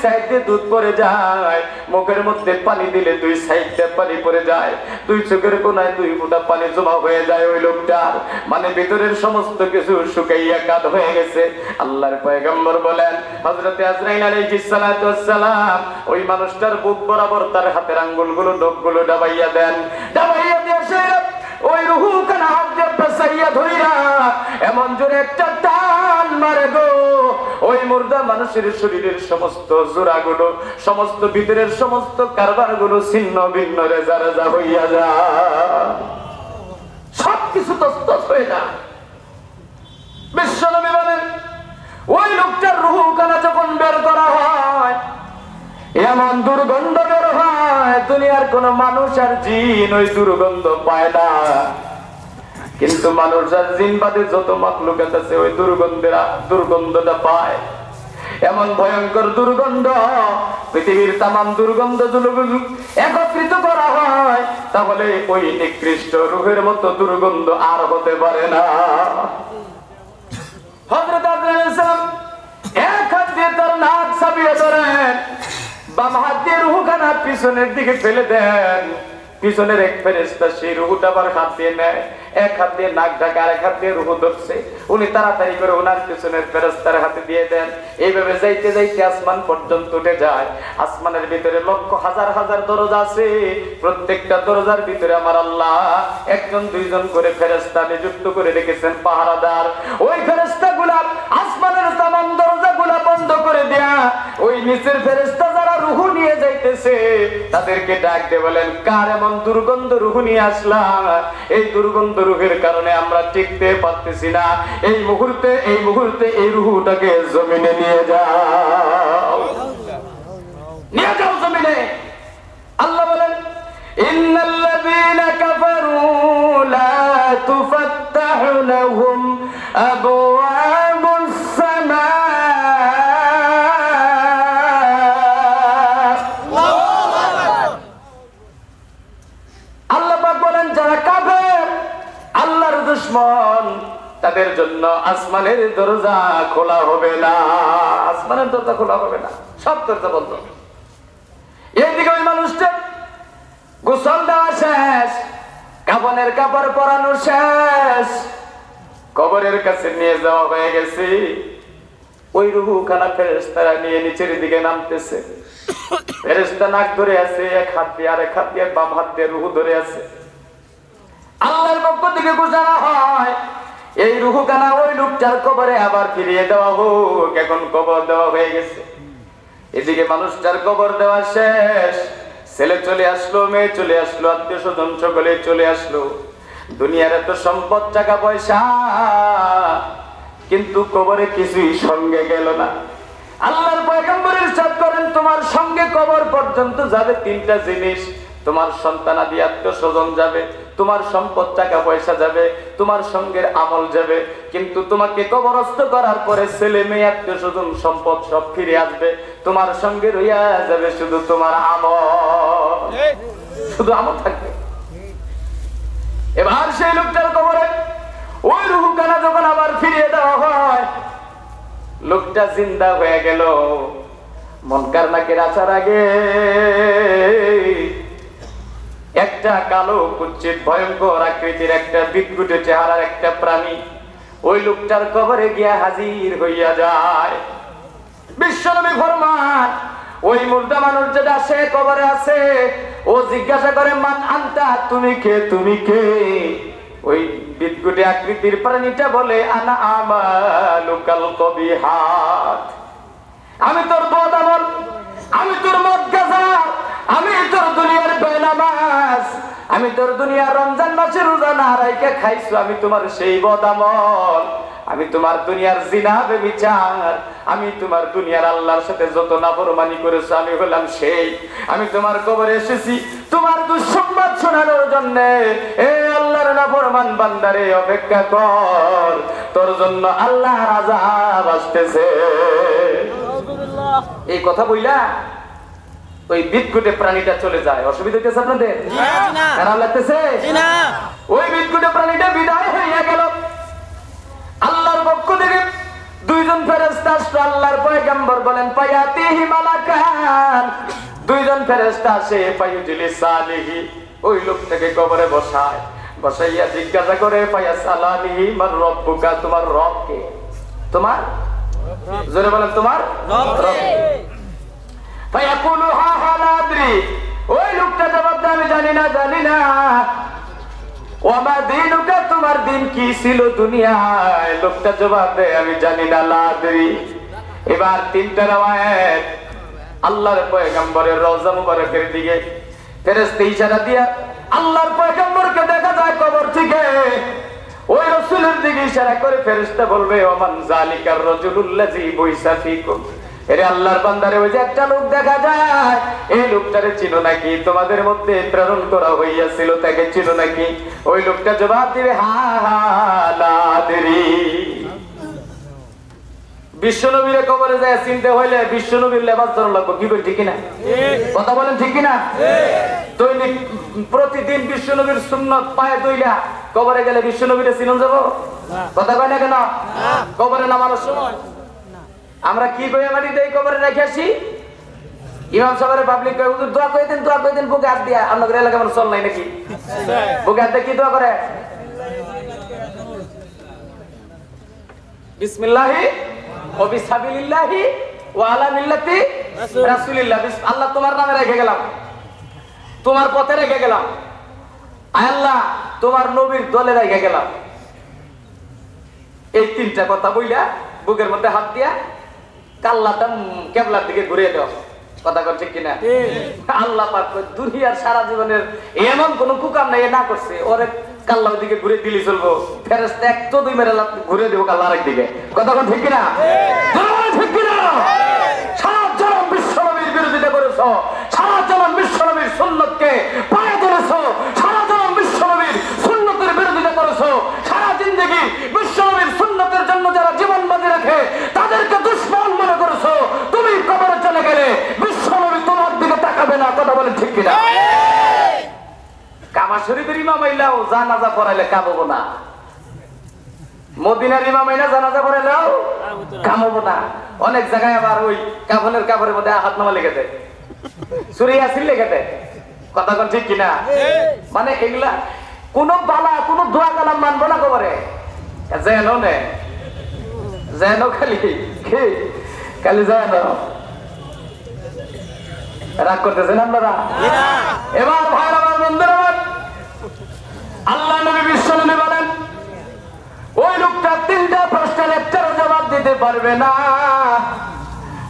C: দুধ যায়। মুখের মধ্যে পানি দিলে দুই পানি যায়। দুই চোখের কোনায় দুই ফোঁটা পানি জমা হয়ে যায় ওই লোকটার। মানে ভিতরের সমস্ত কিছু শুকাইয়া কাঠ হয়ে গেছে। আল্লাহর পয়গম্বর বলেন, হযরতে আজরাইল ওই মানুষটার বুক বরাবর তার হাতের আঙ্গুলগুলো, নখগুলো ডাবাইয়া দেন। ডাবাইয়া দিয়ে ওই রুহু কানা হাত দিয়ে এমন জোরে একটা টান মারে গো। ওই মুর্দা মানুষের শরীরের সমস্ত জোড়াগুলো, সমস্ত ভিতরের সমস্ত কারবারগুলো ছিন্ন ভিন্ন রেজা রেজা হইয়া যায় সবকিছু তস্তস হয়ে যায়। বিশ্বনবী বলেন, ওই লোকটার রুহু কানা যখন বের করা হয়, এমন দুর্গন্ধ বের হয়, দুনিয়ার কোন মানুষ আর জিন ওই দুর্গন্ধ পায় না। কিন্তু মানুষ আর জিন বাদে যত মাকলুকাত আছে, ওই দুর্গন্ধের দুর্গন্ধটা পায়। এমন ভয়ঙ্কর দুর্গন্ধ, পৃথিবীর তামাম দুর্গন্ধ একত্রিত করা হয়, তাহলে ওই নিকৃষ্ট রুহের মতো দুর্গন্ধ আর হতে পারে না। সালাম এক হাত দিয়ে তার হাত দিয়ে রুহুখানা পিছনের দিকে ফেলে দেন। পিছনের এক ফেরেস্তা সেই রুহুটা আবার হাত দিয়ে নেয়। এক হাত দিয়ে নাক ঢাকা, আরেক হাত দিয়ে রুহু ধরছে। উনি তাড়াতাড়ি করে ওনার পিছনের ফেরেস্তার হাতে দিয়ে দেন। এইভাবে যাইতে যাইতে আসমান পর্যন্ত উঠে যায়। আসমানের ভিতরে লক্ষ হাজার হাজার দরজা আছে। প্রত্যেকটা দরজার ভিতরে আমার আল্লাহ একজন, দুইজন করে ফেরেস্তা নিযুক্ত করে রেখেছেন পাহারাদার। ওই ফেরেস্তা গুলা আসমানের তামাম দরজা গুলা বন্ধ করে দেয়া। ওই নিচের ফেরেস্তা যারা রুহু নিয়ে যাইতেছে, তাদেরকে ডাক দিয়ে বলেন, কার এমন দুর্গন্ধ রুহু নিয়ে আসলাম এই দুর্গন্ধ রুহের কারণে আমরা টিকতে পারতেছি না। এই মুহূর্তে এই মুহূর্তে এই রুহুটাকে জমিনে নিয়ে যাও। নিয়ে যাও জমিনে। আল্লাহ বলেন, ইন্নাল্লাযীনা কাফারু লা তুফাত্তাহু লাহুম আবওয়াবুস জন্য আসমানের দরজা খোলা হবে না। আসমানের দরজা খোলা হবে না। সব দরজা বন্ধ। এইদিকে ওই মানুষটা গোসল দেওয়া শেষ, কাপনের কাপড় পরানো শেষ। কবরের কাছে নিয়ে যাওয়া হয়ে গেছে। ওই রুহু খানা ফেরেস্তারা নিয়ে নিচের দিকে নামতেছে। ফেরেস্তা নাক ধরে আছে, এক হাত দিয়ে আর এক হাত দিয়ে বাম হাত দিয়ে রুহু ধরে আছে। আল্লাহর পক্ষ থেকে ঘোষণা হয় এই রুহু কানা ওই লোকটার কবরে আবার ফিরিয়ে দেওয়া হোক, এখন কবর দেওয়া হয়ে গেছে। এদিকে মানুষটার কবর দেওয়া শেষ। ছেলে চলে আসলো, মেয়ে চলে আসলো, আত্মীয় স্বজন সকলে চলে আসলো। দুনিয়ার এত সম্পদ, টাকা, পয়সা, কিন্তু কবরে কিছুই সঙ্গে গেল না। আল্লাহর পয়গম্বর ইরশাদ করেন, তোমার সঙ্গে কবর পর্যন্ত যাবে তিনটা জিনিস। তোমার সন্তানাদি আত্মীয় স্বজন যাবে। তোমার সম্পদ টাকা পয়সা যাবে তোমার সঙ্গের আমল যাবে কিন্তু তোমাকে কবরস্থ করার পরে ছেলে মেয়ে আত্মীয় স্বজন সম্পদ সব ফিরে আসবে। তোমার সঙ্গে রইয়া যাবে শুধু তোমার আমল। শুধু আমল থাকবে। এবার সেই লোকটার কবরে ওই রুহু কানা যখন আবার ফিরিয়ে দেওয়া হয় লোকটা জিন্দা হয়ে গেল। মনকার নাকের আসার আগে একটা কালো কুচ্ছিত, ভয়ঙ্কর আকৃতির একটা বিদ্যুটে চেহারার একটা প্রাণী ওই লোকটার কবরে গিয়া হাজির হইয়া যায়। বিশ্বনবী ফরমান, ওই মুর্দা মানুষ যেটা সে কবরে আছে, ও জিজ্ঞাসা করে, মান আনতা? তুমি কে? তুমি কে? ওই বিদ্যুটে আকৃতির প্রাণীটা বলে, আনা আমালুকাল কবিহাত। আমি তোর বদামল আমি তোর মদ গাজা আমি তোর দুনিয়ার বেনামাজ আমি তোর দুনিয়ার রমজান মাসে রোজা না খাইছো আমি তোমার সেই বদামল আমি তোমার দুনিয়ার জিনা বেবিচার আমি তোমার দুনিয়ার আল্লাহর সাথে যত নাফরমানি করেছ আমি হলাম সেই। আমি তোমার কবরে এসেছি তোমার দুঃসংবাদ শোনানোর জন্য। এ আল্লাহর নাফরমান বান্দারে অপেক্ষা কর তোর জন্য আল্লাহর আযাব আসতেছে। এই কথা বইলা ওই বিদঘুটে প্রাণীটা চলে যায়। অসুবিধা হইতেছে আপনাদের? খারাপ লাগতেছে? ওই বিদঘুটে প্রাণীটা বিদায় হইয়া গেল। আল্লাহর পক্ষ থেকে দুইজন ফেরেস্তা আসলো। আল্লাহর পয়গম্বর বলেন পায়াতিহি মালাকান। দুইজন ফেরেস্তা আসে পায়ুজিলি সালিহি। ওই লোকটাকে কবরে বসায়। বসাইয়া জিজ্ঞাসা করে পায়া সালালিহি মার রব্বুকা? তোমার রব কে? তোমার? জোরে বলেন তোমার? রব কে? ফায়াকুলু হা হা লা আদরি ওই লোকটা জবাব আমি জানি না জানি না। তোমার দিন কি ছিল দুনিয়ায়? লোকটা জবাব দেয়, আমি জানি না, লা এবার তিনটা আল্লাহর পয়গম্বরের রওজা মুবারকের দিকে ফেরেশতা ইশারা দিয়া, আল্লাহর পয়গম্বরকে দেখা যায় কবর থেকে। ওই রসুলের দিকে ইশারা করে ফেরেশতা বলবে, ওমান জালিকার রাজুলুল্লাযী বৈসা ফিকুম। এরে আল্লাহর বান্দারে ওই যে একটা লোক দেখা যায় এই লোকটারে চিনো নাকি? তোমাদের মধ্যে প্রেরণ করা হইয়াছিল তাকে চিনো নাকি? ওই লোকটা জবাব দিবে হা হা বিশ্বনবীর কবরে যায় চিনতে হইলে বিশ্বনবীর লেবাস ধরন লাগবো কি ঠিক না কথা বলেন ঠিক না দৈনিক প্রতিদিন বিশ্বনবীর সুন্নত পায়ে দইলা কবরে গেলে বিশ্বনবীর চিনন যাব? কথা কয় না কেন? কবরে নামানোর সময়। আমরা কি কই মাটি দেই কবরে রেখে আসি? ইমাম সাহেবের পাবলিক কয় হুজুর দোয়া কই দেন দোয়া কই দেন বুকে হাত দিয়া। আপনাদের এলাকা মানুষ চল নাই নাকি? বুকে হাত দিয়ে কি দোয়া করে? বিসমিল্লাহি ও বিসাবিলিল্লাহি ওয়া আলা মিল্লাতি রাসূলিল্লাহ। আল্লাহ তোমার নামে রেখে গেলাম। তোমার পথে রেখে গেলাম। আয় আল্লাহ তোমার নবীর দলে রেখে গেলাম। এই তিনটা কথা বইলা বুকের মধ্যে হাত দিয়া কাল্লাটা কেবলার দিকে ঘুরিয়ে দেওয়া কথা কর ঠিক কিনা আল্লাহ পাক দুনিয়ার সারা জীবনের এমন কোন কুকাম নাই না করছে। ওরে কাল্লার দিকে ঘুরে দিলি চলবো। ফেরেস্তা এক তো দুই মেরে ঘুরে দেবো কাল্লা আরেক দিকে। কথা কর ঠিক কিনা? ঠিক কিনা? সারা জনম বিশ্বনবীর বিরোধিতা করেছ। সারা জনম বিশ্বনবীর সুন্নতকে পায়ে ধরেছো সারা জনম বিশ্বনবীর সুন্নতের বিরোধিতা করেছ। সারা জিন্দগি বিশ্বনবীর সুন্নতের জন্য যারা জীবন বাজি রাখে তাদেরকে দুশ্মন মনে করেছ তুমি কবরে চলে গেলে বিশ্বনবী তাকাবে না কথা বলে ঠিক কিনা? কাবা শরীফের ইমাম আইলাও জানাজা পড়াইলে কাবো না। মদিনার ইমাম জানাজা পড়াইলেও কামাবো না। অনেক জায়গায় আবার ওই কাফনের কাপড়ের মধ্যে হাত নামা লেগে দেয় সুরি আসিল লেগে দেয় কথা কোন ঠিক কিনা? মানে এগুলা কোন বালা কোন দোয়া কালাম মানবো না কবরে। যেন নে যেন খালি খালি যেন। রাগ করতেছেন আপনারা? এবার ভাই আমার বন্ধুরা আল্লাহ নবী বিশ্ব নবী বলেন, ওই লোকটা তিনটা প্রশ্নের একটারও জবাব দিতে পারবে না।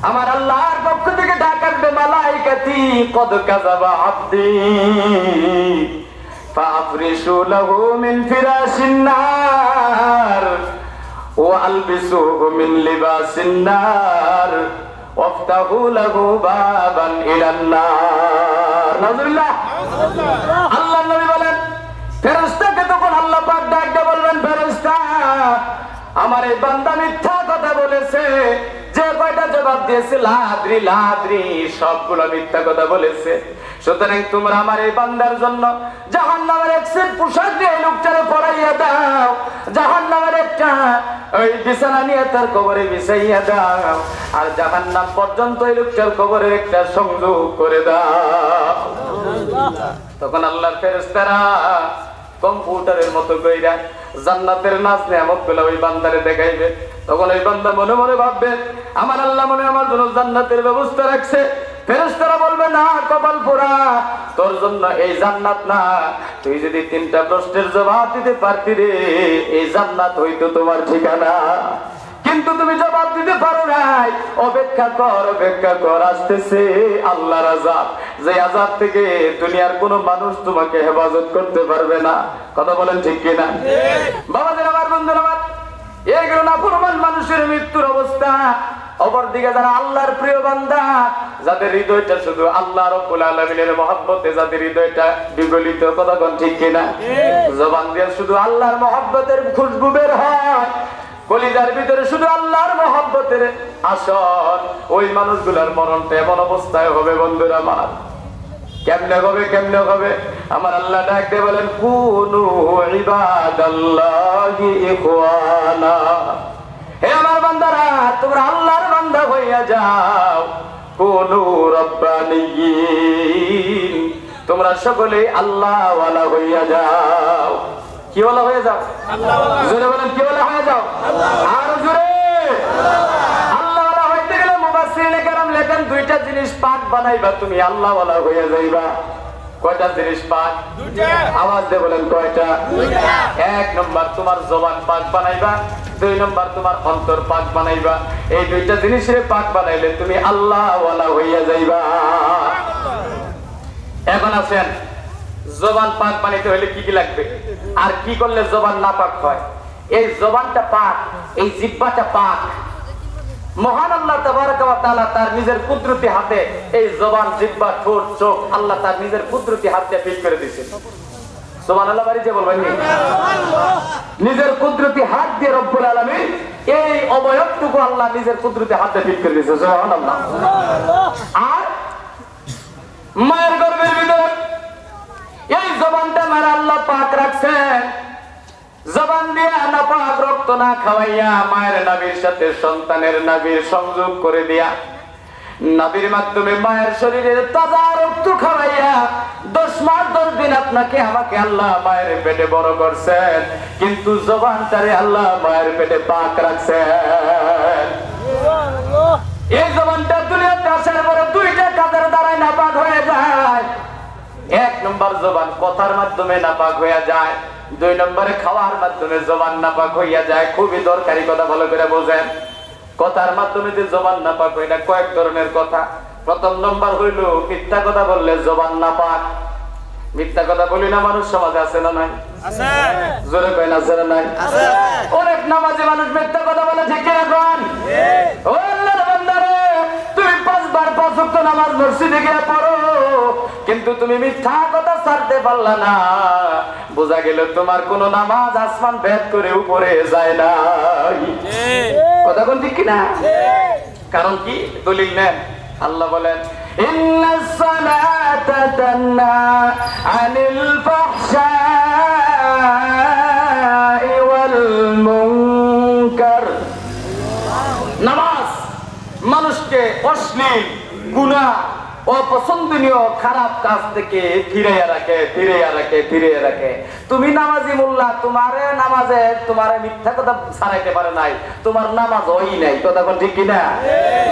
C: আমার আল্লাহর পক্ষ থেকে ডাকাতবে মালাইকাতি কদ কাযাবা আব্দি। ফাফরিশু লাহু মিন ফিরাশিন নার ওয়ালবিসুহু মিন লিবাসিন নার। নবী বলেন, ফেরেশতাকে তখন আল্লাহ পাক ডাক বলবেন, ফেরেশতা, আমার এই বান্দা মিথ্যা কথা বলেছে। যে কয়টা জবাব দিয়েছে, লাদ্রি লাদ্রি, সবগুলো মিথ্যা কথা বলেছে। সুতরাং তোমরা আমার এই বান্দার জন্য জাহান নামের এক সেট পোশাক এই লোকটারে পরাইয়া দাও। জাহান নামের একটা ওই বিছানা নিয়ে তার কবরে বিছাইয়া দাও। আর জাহান নাম পর্যন্ত এই লোকটার কবরের একটা সংযোগ করে দাও। তখন আল্লাহর ফেরেশতারা কম্পিউটারের মতো কইরা জান্নাতের নাচ নিয়ামতগুলা ওই বান্দারে দেখাইবে। তখন ওই বান্দা মনে মনে ভাববে, আমার আল্লাহ মনে আমার জন্য জান্নাতের ব্যবস্থা রাখছে। ফেরেশতারা বলবে না কপাল পোড়া। তোর জন্য এই জান্নাত না। তুই যদি তিনটা প্রশ্নের জবাব দিতে পারতি রে এই জান্নাত হইতো তোমার ঠিকানা। কিন্তু তুমি জবাব দিতে পারো নাই। অপেক্ষা কর অপেক্ষা কর আসতেছে আল্লাহর আজাব যে আজাব থেকে দুনিয়ার কোনো মানুষ তোমাকে হেফাজত করতে পারবে না। কথা বলেন ঠিক কিনা? বাবাদের আমার বন্ধুরা আমার এইগুলো না মানুষের মৃত্যুর অবস্থা। অপরদিকে যারা আল্লাহর প্রিয় বান্দা যাদের হৃদয়টা শুধু আল্লাহ রব্বুল আলামিনের মহব্বতে যাদের হৃদয়টা বিগলিত কথা কোন? ঠিক। কিনা জবান দিয়ে শুধু আল্লাহর মহব্বতের খুশবু বের হয়। কলিজার ভিতরে শুধু আল্লাহর মহব্বতের আসন ওই মানুষগুলার মরণটা এমন অবস্থায় হবে বন্ধুরা আমার। কেমনে হবে কেমনে হবে? আমার আল্লাহ ডাকতে বলেন কুনু ইবাদাল্লাহি ইখওয়ানা। হে আমার বান্দারা তোমরা আল্লাহর বান্দা হইয়া যাও। কুনু রব্বানিয়িন তোমরা সকলে আল্লাহ ওয়ালা হইয়া যাও। কি ওয়ালা হয়ে যাও? জোরে বলেন কি ওয়ালা হয়ে যাও? আর জোরে। আল্লাহ জিনিস পাক বানাইবা তুমি আল্লাহ ওয়ালা হইয়া যাইবা। কয়টা জিনিস পাক? আওয়াজ দিয়ে বলেন কয়টা? এক নম্বর তোমার জবান পাক বানাইবা। দুই নম্বর তোমার অন্তর পাক বানাইবা। এই দুইটা জিনিসের পাক বানাইলে তুমি আল্লাহ ওয়ালা হইয়া যাইবা। এখন আছেন জবান পাক বানাইতে হলে কি কি লাগবে? আর কি করলে জবান না পাক হয়? এই জবানটা পাক এই জিব্বাটা পাক। মহান আল্লাহ তাআলা তার নিজের কুদরতি হাতে এই জবান, জিহ্বা, ঠোঁট, চোখ আল্লাহ তার নিজের কুদরতি হাতে ফিট করে দিয়েছেন আর মায়ের গর্ভের এই জবানটা মারা আল্লাহ পাক রাখছেন। জবান দিয়ে নাপাক রক্ত না খাওয়াইয়া মায়ের নাবির সাথে সন্তানের নাবির সংযোগ করে দিয়া নাবির মাধ্যমে মায়ের শরীরে তাজা রক্ত খাওয়াইয়া দশ মাস, দশ দিন আপনাকে, আমাকে আল্লাহ মায়ের পেটে বড় করছেন। কিন্তু জবানটারে আল্লাহ মায়ের পেটে পাক রাখছেন। এই জবানটা দুনিয়াতে আসার পরে দুইটা কাজের দ্বারাই নাপাক হয়ে যায়। এক নম্বর জবান কথার মাধ্যমে নাপাক হয়ে যায়। দুই নম্বরে খাওয়ার মাধ্যমে জবান নাপাক হইয়া যায়। খুবই দরকারি কথা ভালো করে বোঝেন। কথার মাধ্যমে যে জবান নাপাক হয় না কয়েক ধরনের কথা। প্রথম নম্বর হইল মিথ্যা কথা বললে জবান নাপাক। মিথ্যা কথা বলি না মানুষ সমাজে আছে না নাই? জোরে কয় না আছে না নাই অনেক নামাজে মানুষ মিথ্যা কথা বলে ঠিক তুমি পাঁচবার পাঁচ ওয়াক্ত নামাজ মসজিদে গিয়ে পড়ো কিন্তু তুমি মিথ্যা কথা ছাড়তে পারলা না বোঝা গেল তোমার কোন নামাজ আসমান ভেদ করে উপরে যায় না কথা কোন ঠিক কিনা কারণ কি দলিল নেন আল্লাহ বলেন إن الصلاة تنهى عن الفحشاء অশ্লীল গুণা অপছন্দনীয় খারাপ কাজ থেকে ফিরাইয়া রাখে ফিরাইয়া রাখে ফিরাইয়া রাখে। তুমি নামাজি মোল্লা, তোমারে নামাজে, তোমারে মিথ্যা কথা ছাড়াইতে পারে নাই। তোমার নামাজ হই নাই। কথা কোন ঠিক কিনা?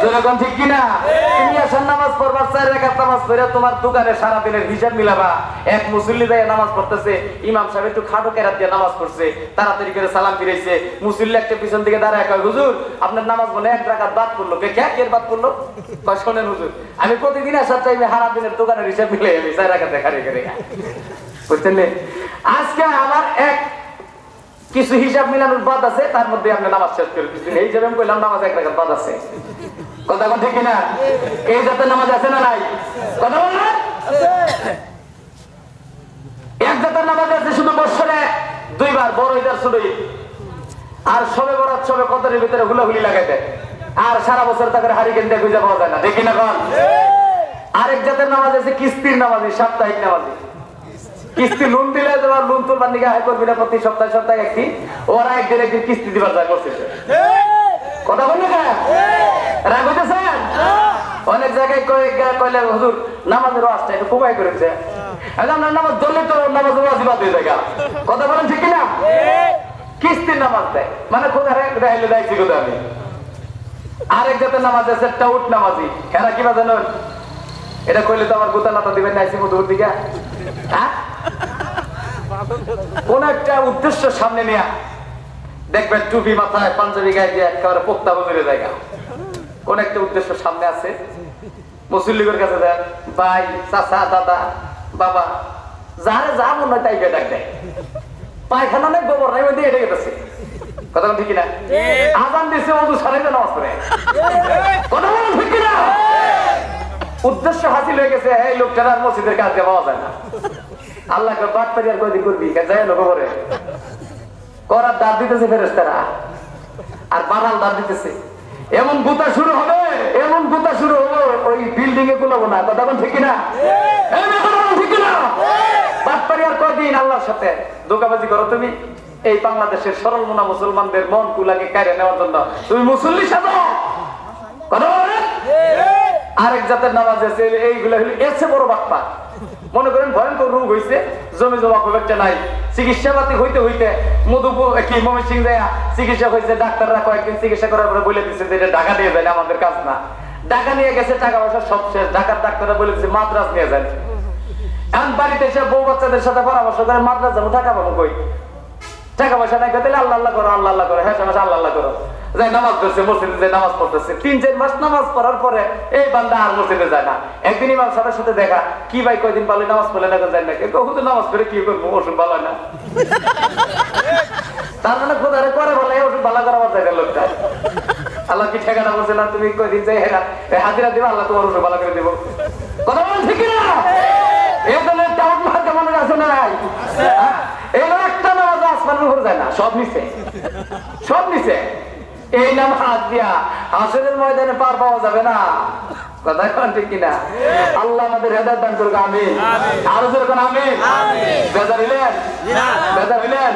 C: যখন ঠিক কিনা? তুমি নামাজ পড়বার রেখাত নামাজ পড়ে তোমার দোকানে সারা দিনের হিসাব মিলাবা। এক মুসল্লি যায় নামাজ পড়তেছে, ইমাম সাহেব একটু খাটো কেরাত দিয়ে নামাজ পড়ছে, তাড়াতাড়ি করে সালাম ফিরেছে মুসল্লি একটা পিছন দিকে দাঁড়ায় কয়, হুজুর, আপনার নামাজ মনে এক রাখাত বাদ করল কে কে বাদ করল কয়, শোনেন হুজুর, আমি প্রতিদিন দেখা এক জাতের নামাজ আছে শুধু বছরে দুইবার, বড় ছোট ঈদ। আর সবে বরাত, সবে কতরের ভিতরে হুলাহুলি লাগাই দেয়। আর সারা বছর তাকে হারি কেন্দ্রে খুঁজে পাওয়া যায় না। দেখি না কন? আরেক জাতের নামাজ আছে, কিস্তির নামাজি সাপ্তাহিক নামাজি কিস্তি লোন দিলে তোমার লোন তুলবার নিকে হাই করবি প্রতি সপ্তাহে সপ্তাহে একদিন। ওরা একদিন একদিন কিস্তি দিবার যায় করছে কথা রাগ অনেক জায়গায় কইলে, হুজুর, নামাজের ওয়াজটা একটু কমাই করেছে আপনার নামাজ ধরলে তো নামাজ যায় কথা বলেন ঠিক কিস্তির নামাজ দেয়। মানে কোথায় দেখাইলে দেখছি কোথায় আমি। আরেক জাতের নামাজ আছে, টাউট নামাজি। এরা কিবা জানেন এটা করলে তো আমার গোতা নাতা দিবেন না আইসি মধুর দিকে। হ্যাঁ? কোন একটা উদ্দেশ্য সামনে নিয়ে দেখবেন টুপি মাথায় পাঞ্জাবি গায়ে দিয়ে একেবারে পোক্তা বজরে জায়গা। কোন একটা উদ্দেশ্য সামনে আছে। মুসল্লিগের কাছে দেন ভাই চাচা দাদা বাবা যারে যা মনে হয় তাই গিয়ে ডাক দেয়। পায়খানা নেই গোবর নাই দিয়ে এটা গেছে কথা ঠিক না আজান দিছে ওদু সারাই তো নামাজ পড়ে। কথা বলেন ঠিক না উদ্দেশ্য হাসিল হয়ে গেছে এই লোকটা আর মসজিদের কাজে পাওয়া যায় না। আল্লাহকে বাদ পারি আর কয়দিন করবি? যাই লোক করে করার দাঁত দিতেছে ফেরেস্তারা আর বানাল দাঁত দিতেছে। এমন গুতা শুরু হবে এমন গুতা শুরু হবে ওই বিল্ডিং এ গুলাবো না। কথা কোন ঠিক না বলো ঠিক না বাদ পারি আর কয়দিন আল্লাহর সাথে দোকাবাজি করো তুমি? এই বাংলাদেশের সরল মোনা মুসলমানদের মন কুলাকে কারে নেওয়ার জন্য। তুমি মুসল্লি সাজো। কথা বলেন আরেক জাতের নামাজ আছে, এইগুলা হলো এসে বড় বাপ্পা। মনে করেন ভয়ঙ্কর রোগ হইছে জমি জমা খুব একটা নাই। চিকিৎসা পাতি হইতে হইতে কি মমি সিং চিকিৎসা হয়েছে, ডাক্তাররা কয়েকদিন চিকিৎসা করার পরে বলে দিচ্ছে যে এটা ঢাকা নিয়ে যায় আমাদের কাজ না। ঢাকা নিয়ে গেছে, টাকা পয়সা সব শেষ, ঢাকার ডাক্তাররা বলে দিচ্ছে মাদ্রাস নিয়ে যায় এখন বাড়িতে এসে বউ বাচ্চাদের সাথে পরামর্শ করে মাদ্রাস যাব টাকা পাবো কই? টাকা পয়সা নাই তাহলে আল্লাহ আল্লাহ করো, আল্লাহ আল্লাহ করো হ্যাঁ আল্লাহ আল্লাহ করো। যাই নামাজ পড়ছে মসজিদে যাই নামাজ পড়তেছে তিন চার মাস নামাজ পড়ার পরে এই বান্দা আর মসজিদে যায় না। একদিন ইমাম সাথে সাথে দেখা কি ভাই কয়দিন পালে নামাজ পড়লে না যায় না কেউ তো নামাজ পড়ে কি করব? ওষুধ ভালো না। তার মানে কোথায় করে বলে ওষুধ ভালো করাবার জায়গা লোকটা আল্লাহ কি ঠেকানা বলছে না? তুমি কয়দিন যাই হেরা হাজিরা দিবা আল্লাহ তোমার ওষুধ ভালো করে দিব। কথা বলেন ঠিক না এই দলের টাউট মার কেমন আছে না নাই হ্যাঁ? এই একটা নামাজ আসমানের উপর যায় না সব নিচে। সব নিচে। এই নাম হাত দিয়া হাসরের ময়দানে পার পাওয়া যাবে না। কথা ঠিক কিনা? আল্লাহ আমাদের হেদায়ত দান করুক আমি আরও যেরকম আমি বেজার হইলেন? বেজার হইলেন?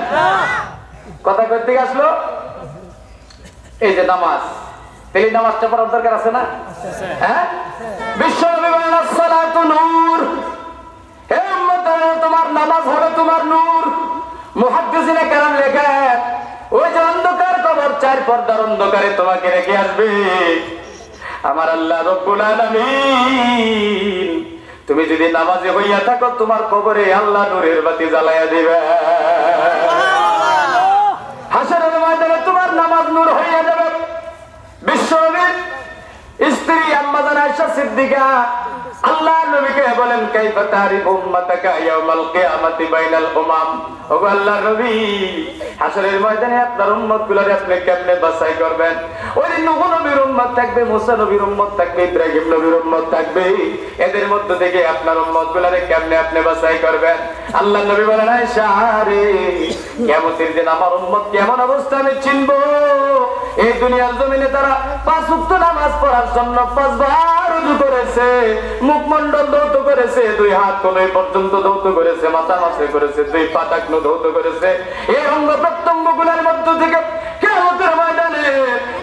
C: কথা করতে আসলো? এই যে নামাজ। তাহলে নামাজটা পড়ার দরকার আছে না? হ্যাঁ? নূর। হে তোমার নামাজ হবে তোমার নূর। মুহাদ্দিসিনে কেরাম লেখেন ওই যে অন্ধকার কবর চার পর্দার অন্ধকারে তোমাকে রেখে আসবে। আমার আল্লাহ রব্বুল আলামিন তুমি যদি নামাজে হইয়া থাকো তোমার কবরে আল্লাহ নূরের বাতি জ্বালাইয়া দিবে। হাসরের ময়দানে তোমার নামাজ নূর হইয়া যাবে। বিশ্বনবীর স্ত্রী আম্মাজান আয়েশা সিদ্দিকা আল্লাহ নবীকে বলেন, কাইফা তারিফ উম্মাতাকা ইয়াউমাল কিয়ামাতি বাইনাল উমাম? ওগো আল্লাহ নবী হাসরের ময়দানে আপনার উম্মতগুলোরে আপনি কেমনে বাছাই করবেন? ওই দিন নূহ নবীর উম্মত থাকবে, মুসা নবীর উম্মত থাকবে, ইব্রাহিম নবীর উম্মত থাকবে। এদের মধ্য থেকে আপনার উম্মতগুলোরে কেমনে আপনি বাছাই করবেন? আল্লাহ নবী বলেন আয়েশা রে কিয়ামতের দিন আমার উম্মত কেমন অবস্থা আমি চিনবো। এই দুনিয়ার জমিনে তারা পাঁচ উক্ত নামাজ পড়ার জন্য পাঁচবার উজু করেছে মুখমন্ডল ধৌত করেছে, দুই হাত কোনই পর্যন্ত ধৌত করেছে, মাথা মাসে করেছে, দুই পাটাগ্ন ধৌত করেছে। এই অঙ্গ প্রত্যঙ্গগুলার মধ্য থেকে কেমতের ময়দানে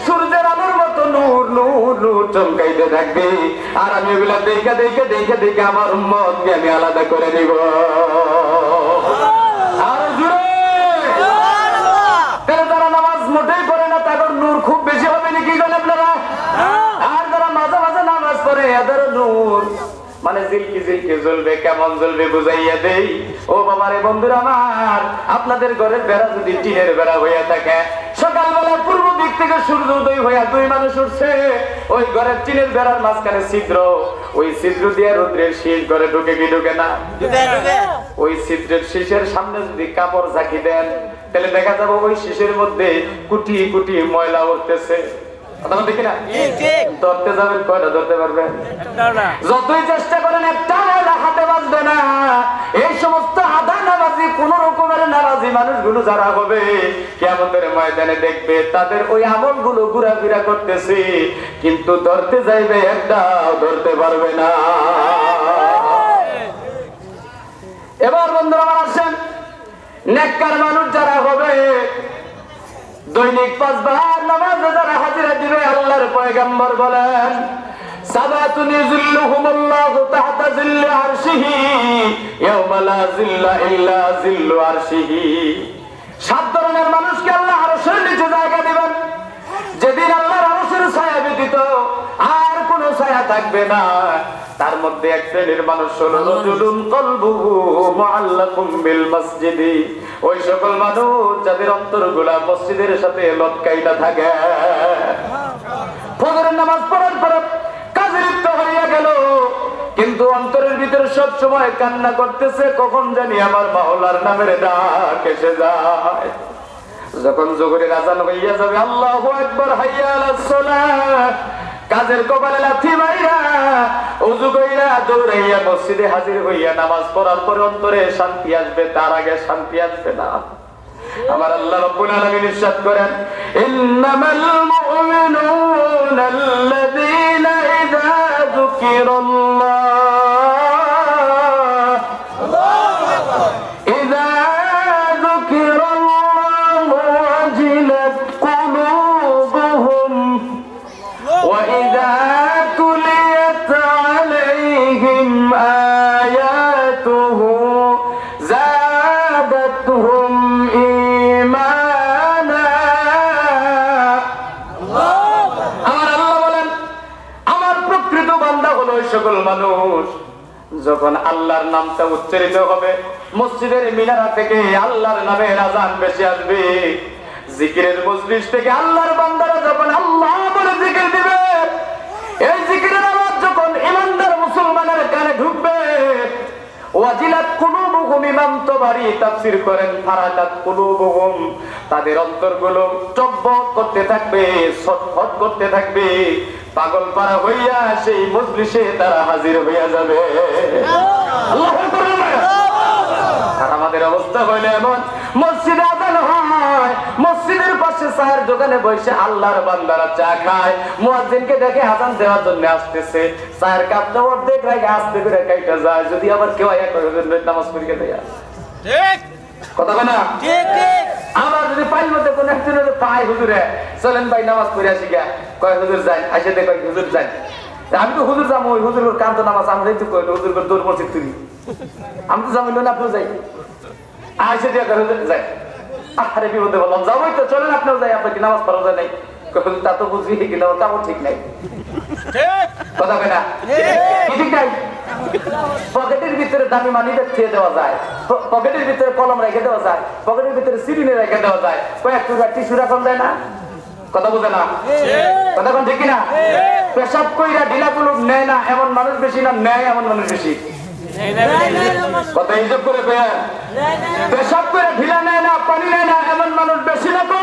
C: সূর্যের আলোর মতো নূর নূর নূর চমকাইতে থাকবে। আর আমি ওগুলা দেখে দেখে দেখে দেখে আমার উম্মতকে আমি আলাদা করে দিব আর জোরে তাহলে যারা নামাজ মোটেই পড়ে না তাদের নূর খুব বেশি হবে নাকি গেল আপনারা আর যারা মাঝে মাঝে নামাজ পড়ে এদের নূর মানে জ্বলবে কেমন জ্বলবে বুঝাইয়া দেই। ও বাবারে বন্ধুরা আমার আপনাদের ঘরের বেড়া যদি টিনের বেড়া হইয়া থাকে সকালবেলা পূর্ব দিক থেকে সূর্য উদয় হইয়া দুই মানুষ উঠছে। ওই ঘরের টিনের বেড়ার মাঝখানে ছিদ্র। ওই ছিদ্র দিয়ে রোদ্রের ঘরে ঢুকে কি ঢুকে না? ওই ছিদ্রের শীষের সামনে যদি কাপড় ঝাঁকি দেন তাহলে দেখা যাবে ওই শীষের মধ্যে কুটি কুটি ময়লা উঠতেছে। ধরতে যাবেন কয়টা ধরতে পারবেন? যতই চেষ্টা করেন একটা হাতে বাঁচবে না। এই সমস্ত আধা নামাজি কোন রকমের নামাজি মানুষগুলো যারা হবে কেমন ময়দানে দেখবে তাদের ওই আমলগুলো ঘুরাফিরা করতেছে কিন্তু ধরতে যাইবে একটাও ধরতে পারবে না। এবার বন্ধুরা আসেন। নেককার মানুষ যারা হবে দৈনিক পাঁচবার নামাজে যারা হাজিরা দিবে আল্লাহর পয়গাম্বর বলেন তাহতা জিল্লি আরশিহি ধরনের মানুষকে আল্লাহ আরশের যেদিন আল্লাহর আরশের ছায়া ব্যতীত ছায়া থাকবে না। তার মধ্যে এক শ্রেণির মানুষ হলো রজুলুন কলবুহু মুআল্লাকুম বিল মসজিদি। ওই সকল মানুষ যাদের অন্তরগুলা মসজিদের সাথে লটকাইটা থাকে। ফজরের নামাজ পড়ার পরে কাজে লিপ্ত হইয়া গেল। কিন্তু অন্তরের ভিতরে সব সময় কান্না করতেছে কখন জানি আমার মাওলার নামের ডাক এসে যায়। যখন জোহরের আজান হইয়া যাবে আল্লাহু আকবার হাইয়া আলাস সালাহ কাজের কপালে লাথি মাইরা উজু কইরা দৌড়াইয়া মসজিদে হাজির হইয়া নামাজ পড়ার পরে অন্তরে শান্তি আসবে, তার আগে শান্তি আসবে না। আমার আল্লাহ রাব্বুল আলামিন ইরশাদ করেন, ইন্নামাল মুমিনুনা আল্লাযীনা ইযা যুকিরাল্লাহ আল্লাহর নামটা উচ্চারিত হবে। মসজিদের মিনারা থেকে আল্লাহর নামে আজান বেশি আসবে। জিকিরের মজলিস থেকে আল্লাহর বান্দারা যখন আল্লাহ বলে জিকির দিবে, এই জিকিরের আওয়াজ যখন ইমানদার মুসলমানের কানে ঢুকবে, ওয়াজিলাত ইমাম করেন কুলুবুহুম। তাদের অন্তরগুলো টকবক করতে থাকবে, ছটফট করতে থাকবে। পাগল পারা হইয়া সেই মজলিসে তারা হাজির হইয়া যাবে। আর আমাদের অবস্থা হইলে এমন মসজিদে আজান হয় মসজিদের পাশে চায়ের দোকানে বসে আল্লাহর বান্দারা চা খায়। মুয়াজ্জিনকে দেখে আজান দেওয়ার জন্য আসতেছে। চায়ের কাপটা অর্ধেক রাখে আসতে করে কাইটা যায়। যদি আবার কেউ আয়া করে নামাজ পড়িয়ে দেয় কথা বলে না? আমার যদি পাইল মধ্যে কোন একজন যদি পায় হুজুরে চলেন ভাই নামাজ পড়ে আসি গা কয় হুজুর যাই আসে দেখ হুজুর যাই। আমি তো হুজুর যাব ওই হুজুর কান্ত নামাজ আমরা তো কই? হুজুর দৌড় মসজিদ তুলি আমি তো যাব না আপনিও যাই। আসে দিয়ে করে যাই। আরে বিপদে বললাম যাবোই তো চলেন আপনিও যাই। আপনার কি নামাজ পড়া যায় নাই? হুজুর, তা তো বুঝি আমার কাপড় ঠিক নাই। কথা কয় না? ঠিক নাই? পকেটের ভিতরে দামি মানি খেয়ে দেওয়া যায়। পকেটের ভিতরে কলম রেখে দেওয়া যায়। পকেটের ভিতরে সিরিনে রেখে দেওয়া যায়। কয়েক রাখন যায় না? কথা বুঝে না? কথা কোন ঠিক না পেশাব কইরা ঢিলা কুলুপ নেয় না এমন মানুষ বেশি না নেয় এমন মানুষ বেশি। কথা হিসাব করে পেয়ে পেশাব করে ঢিলা নেয় না পানি নেয় না এমন মানুষ বেশি না তো।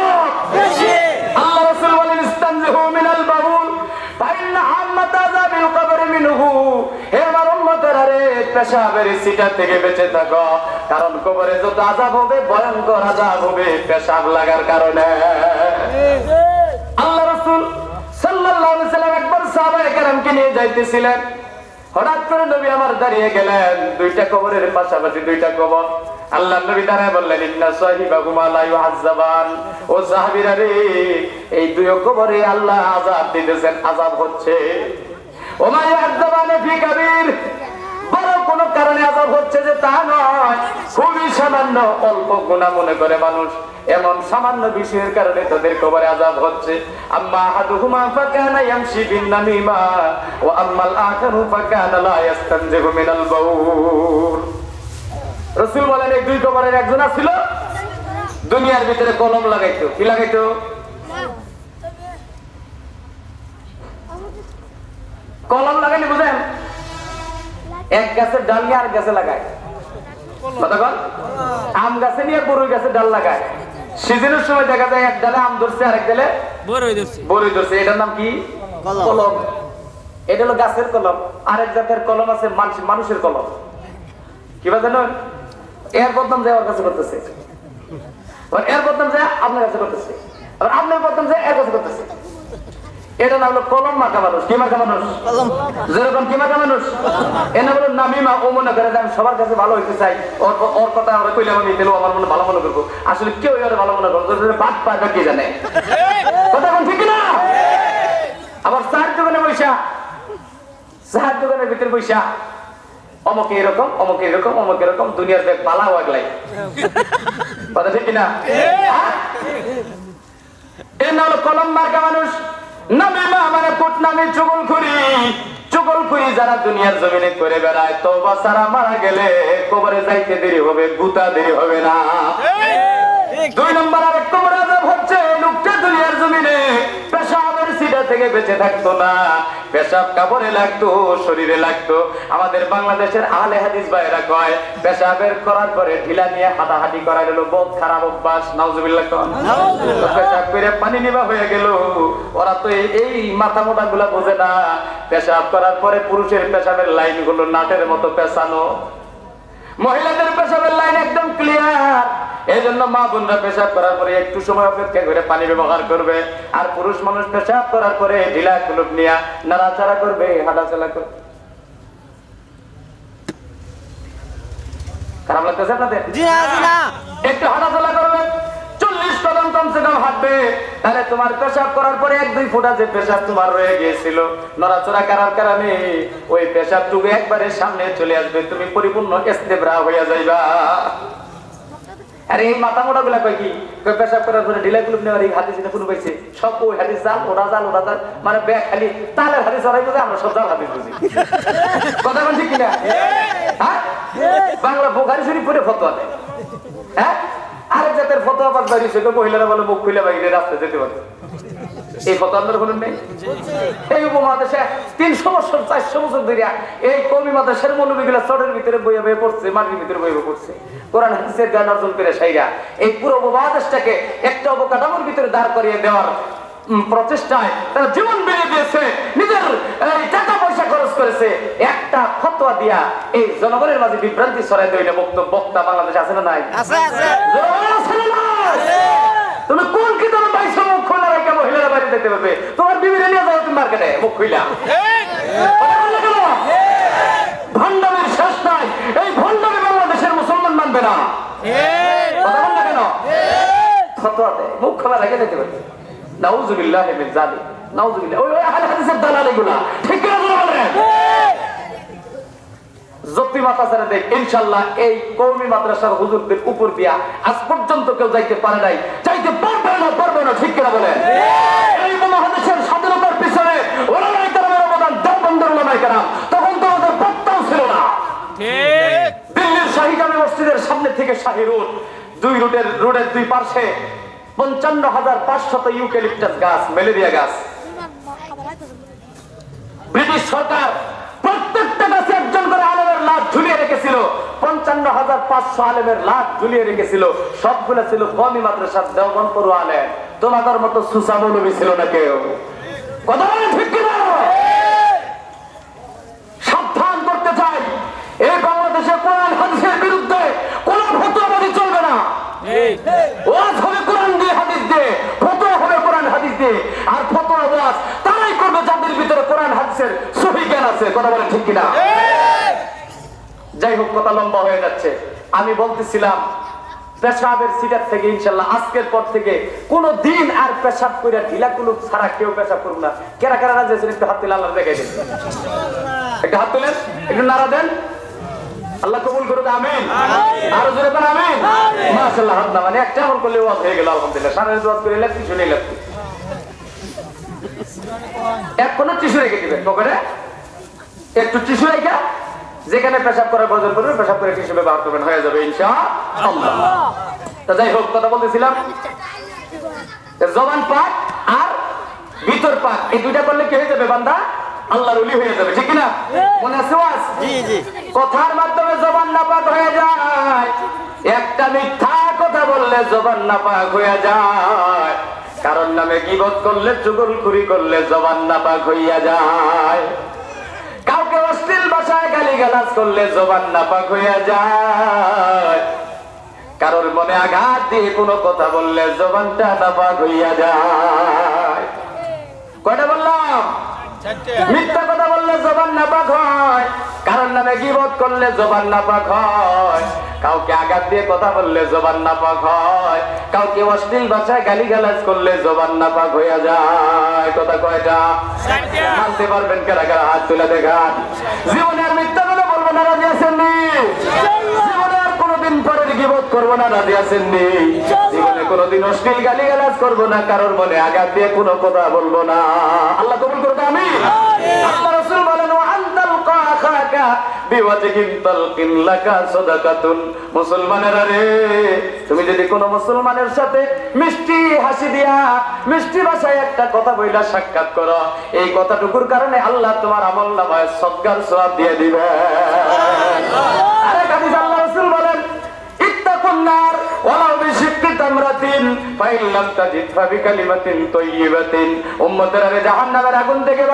C: আল্লাহ রাসূল বলেন ইস্তানজিহু মিনাল বাউল ফাইন্না আম্মাত আযাবিল কবর মিনহু। হে আমার উম্মতেরা রে পেশাবের সিটা থেকে বেঁচে থাকো। কারণ কবরে যত আযাব হবে ভয়ঙ্কর আযাব হবে পেশাব লাগার কারণে। আল্লাহ রাসূল সাল্লাল্লাহু আলাইহি সাল্লাম একবার সাহাবায়ে কেরামকে নিয়ে যাইতেছিলেন। হঠাৎ করে নবী আমার দাঁড়িয়ে গেলেন। দুইটা কবরের পাশাপাশি দুইটা কবর। আল্লাহ নবী দাঁড়ায় বললেন, ইন্না সাহিবাহুমা লা ইউআযাবান ও সাহাবীরা রে, এই দুই কবরে আল্লাহ আযাব দিতেছেন, আযাব হচ্ছে। ওমা ইয়াযযাবানে ফি কাবীর। বড় কোনো কারণে আযাব হচ্ছে যে তা নয়। খুবই সামান্য, অল্প গুনাহ মনে করে মানুষ। এমন সামান্য বিষয়ের কারণে তাদের কবরে আযাব হচ্ছে। আম্মা আহাদুহুমা ফাকানা ইয়ামশি বিন নামিমা ওয়া আম্মাল আখারু ফাকানা লা ইয়াস্তানজিহু মিনাল বাউল রাসূল বলেন, এই দুই কবরের একজন ছিল দুনিয়ার ভিতরে কলম লাগাইতো। কি লাগাইতো? কলম লাগাইলে বুঝেন, এক গাছের ডাল নিয়ে আর গাছে লাগায়। আম গাছে নিয়ে বড়ই গাছের ডাল লাগায়। সিজনের সময় দেখা যায় এক ডালে আম ধরছে আরেক ডালে বরই ধরছে। এটার নাম কি? কলম। এটা হলো গাছের কলম। আরেক জাতের কলম আছে মানুষ- মানুষের কলম। কি বা জানেন এর বদনাম যায় ওর কাছে করতেছে। এর বদনাম যায় আপনার কাছে করতেছে। আর আপনার বদনাম যায় এর কাছে করতেছে। এটা না হলো কলম মাখা মানুষ। কি মাখা মানুষ? যেরকম কি মাখা মানুষ? এনে বলো নামিমা ও মনে করে আমি সবার কাছে ভালো হইতে চাই ওর ওর কথা আমরা কইলে আমি দিলেও আমার মনে ভালো মনে করব। আসলে কেউ এর ভালো মনে করব বাদ পায় কি জানে? কথা কোন ঠিক না? আবার চার দোকানে বৈশা চার দোকানের ভিতরে বৈশা অমকে এরকম অমকে এরকম অমকে এরকম দুনিয়ার ব্যাগ পালা ওয়াগলাই কথা ঠিক কিনা হ্যাঁ? এর নাম হলো কলম মার্কা মানুষ। নামে মা মানে কোট নামে চুগল খুরি। চুগল খুরি যারা দুনিয়ার জমিনে করে বেড়ায় তো সারা মারা গেলে কবরে যাইতে দেরি হবে গুতা দেরি হবে না। দুই নম্বর আর কবর আজাব হচ্ছে লোকটা দুনিয়ার জমিনে পেশাবের সিটা থেকে বেঁচে থাকতো না। পেশাব কাপড়ে লাগতো শরীরে লাগতো। আমাদের বাংলাদেশের আহলে হাদিস ভাইরা কয় পেশাবের করার পরে ঢিলা নিয়ে হাঁটাহাঁটি করা গেল বহুত খারাপ অভ্যাস নাউজুবিল্লাহ পেশাব করে পানি নিবা হয়ে গেল। ওরা তো এই- মাথা মোটা গুলা বোঝে না। পেশাব করার পরে পুরুষের পেশাবের লাইনগুলো নাটের মতো পেছানো মহিলাদের পেশাবের লাইন একদম ক্লিয়ার এই জন্য মা বোনরা পেশাব করার পরে একটু সময় অপেক্ষা করে পানি ব্যবহার করবে। আর পুরুষ মানুষ পেশাব করার পরে ঢিলা কুলুপ নিয়ে নাড়াচাড়া করবে হাঁটাচলা করবে খারাপ লাগতেছে আপনাদের? একটু হাঁটাচলা করবে চল্লিশ কদম কমসে কম হাঁটবে। তাহলে তোমার পেশাব করার পরে এক দুই ফুটা যে পেশাব তোমার রয়ে গিয়েছিল নড়াচড়া করার কারণে ওই পেশাব টুকু একবারে সামনে চলে আসবে তুমি পরিপূর্ণ ইস্তেবরা হইয়া যাইবা। আরে এই মাথা মোটা গুলা কয় কি? পেশাব করার পরে ঢিলা গুলো নেওয়ার এই হাদিস কোনো পাইছে? সব ওই হাদিস জাল ওরা জাল ওরা জাল। মানে ব্যাগ খালি তাহলে হাদিস ওরাই বুঝে আমরা সব জাল হাদিস বুঝি। কথা বলছি কিনা? হ্যাঁ? বাংলা বোখারি শরীফ পড়ে ফতোয়া দেয়। হ্যাঁ? আরেক জাতের ফতোয়া পাস বাইরে সেটা মহিলারা বলে মুখ খুলে বাইরে, রাস্তায় যেতে পারে। এই ফতোয়া আপনার নেই? এই উপমহাদেশে তিনশো বছর, চারশো বছর ধরে এই কমি মাদেশের মনোবিগুলা ভিতরে বইয়ে বয়ে পড়ছে, মাটির ভিতরে বইয়া পড়ছে। কোরআন অর্জন করে এই পুরো উপমহাদেশটাকে একটা অবকাঠামোর ভিতরে দাঁড় করিয়ে দেওয়ার প্রচেষ্টায় তারা জীবন বেড়ে দিয়েছে নিজের টাকা পয়সা খরচ করেছে। একটা ফতোয়া দিয়া এই জনগণের মাঝে বিভ্রান্তি ছড়াই দইলে বক্তব্য বক্তা বাংলাদেশে আছে না নাই? না? তুমি কোন কিতাবে পাইছো মুখ খোলা রেখে মহিলারা বাড়ি যেতে পারবে তোমার বিবিরে নিয়ে যাও তুমি মার্কেটে মুখ খুইলা? ভণ্ডামের শেষ নাই। এই ভণ্ডামে বাংলাদেশের মুসলমান মানবে না। কথা বললে কেন? ফতোয়া দেয় মুখ খোলা রেখে পারবে। নাউজুবিল্লাহ মিন জালিক নাউজুবিল্লাহ ওই আহলে হাদিসের দালাল এগুলা ঠিক করে বলেন? জপ্তি মাদ্রাসারে দেখ ইনশাল্লাহ এই কৌমি মাদ্রাসার হুজুরদের উপর দিয়া আজ পর্যন্ত কেউ যাইতে পারে নাই। যাইতে পারবে না পারবে না ঠিক করে বলে এই মহাদেশের স্বাধীনতার পিছনে ওলামাই কারামের অবদান দেববন্ধের ওলামাই কারাম। তখন তো আমাদের পত্তাও ছিল না। দিল্লির শাহী জামে মসজিদের সামনে থেকে শাহী রোড। দুই রুটের রোডের দুই পাশে পঞ্চান্ন হাজার পাঁচশত ইউক্যালিপটাস গাছ ম্যালেরিয়া গাছ। ব্রিটিশ সরকার প্রত্যেকটা গাছে একজন করে আলেমের লাভ ঝুলিয়ে রেখেছিল। পঞ্চান্ন হাজার পাঁচশো আলেমের লাভ ঝুলিয়ে রেখেছিল। সবগুলো ছিল কমি মাদ্রাসার পড়ু আলেম। তোমাদের মতো সুসামৌলবী ছিল না কেউ। কথা বলে ঠিক কিনা? সাবধান করতে চাই। এই বাংলাদেশে কোরআন হাদিসের বিরুদ্ধে কোন চলবে না। ওয়াজ হবে কোরআন দিয়ে হাদিস দিয়ে আমি বলতেছিলাম, পেশাবের সিটার থেকে ইনশাল্লাহ আজকের পর থেকে কোন দিন আর পেশাব করে ঢিলা কুলুপ ছাড়া কেউ পেশাব করুন না। কেরা কেরা রাজি একটু হাত তুলে আল্লাহ দেখাই দিন। একটু হাত তুলেন, একটু নাড়া দেন। আল্লাহ কবুল করুক আমিন। আরও জোরে করে আমিন। মাশাআল্লাহ হাত মানে একটা আমল করলে ওয়াজ হয়ে গেল আলহামদুলিল্লাহ। সারা দোয়াজ করে লাগছি শুনে লাগছি এক কোন টিস্যু রেখে দিবেন পকেটে। একটু টিস্যু রেখে যেখানে পেশাব করার প্রয়োজন পড়বে পেশাব করে টিস্যু ব্যবহার করবেন হয়ে যাবে ইনশাআল্লাহ। তা যাই হোক কথা বলতেছিলাম। জবান পাক আর ভিতর পাক এই দুইটা করলে কি হয়ে যাবে বান্দা? আল্লাহর ওলি হয়ে যাবে ঠিক কি না মনে আছে ওয়াজ? কথার মাধ্যমে জবান নাপাক হয়ে যায়। একটা মিথ্যা কথা বললে জবান নাপাক হয়ে যায়। কারণ নামে গিবত করলে চুগলখুরি করলে জবান নাপাক হইয়া যায়। কাউকে অশ্লীল ভাষায় গালি গালাজ করলে জবান নাপাক হইয়া যায়। কারোর মনে আঘাত দিয়ে কোনো কথা বললে জবানটা নাপাক হইয়া যায়। কয়টা বললাম? মিথ্যা কথা বললে জবান নাপাক হয় কারণ নামে গিবত করলে জবান নাপাক হয়। কাউকে আঘাত দিয়ে কথা বললে জবান নাপাক হয় কাউকে অশ্লীল ভাষায় গালি গালাজ করলে জবান নাপাক হইয়া যায়। কথা কয়টা? মানতে পারবেন কারা কারা হাত তুলে দেখান। জীবনে আর মিথ্যা কথা বলব না রাজি আছেন? কোনোদিন পরের গিবত করব না রাজি আছেন নি? জীবনে কোনোদিন অশ্লীল গালি গালাজ করব না কারোর মনে আঘাত দিয়ে কোনো কথা বলব না। আল্লাহ কবুল করবে আমি আল্লাহ রাসূল বলেন আনতাল মুসলমানেরা রে তুমি যদি কোন মুসলমানের সাথে মিষ্টি হাসি দিয়া মিষ্টি ভাষায় একটা কথা বইলা সাক্ষাৎ করো এই কথাটুকুর কারণে আল্লাহ তোমার আমল নামায় সদকার সওয়াব দিয়ে দিবে নার ওয়ালাউ বিশিক্কি তামরাতিন ফাইন লাম তাজিদ ফাবিকালিমাতিন তাইয়্যিবাতিন উম্মতেরা রে জাহান্নামের আগুন থেকে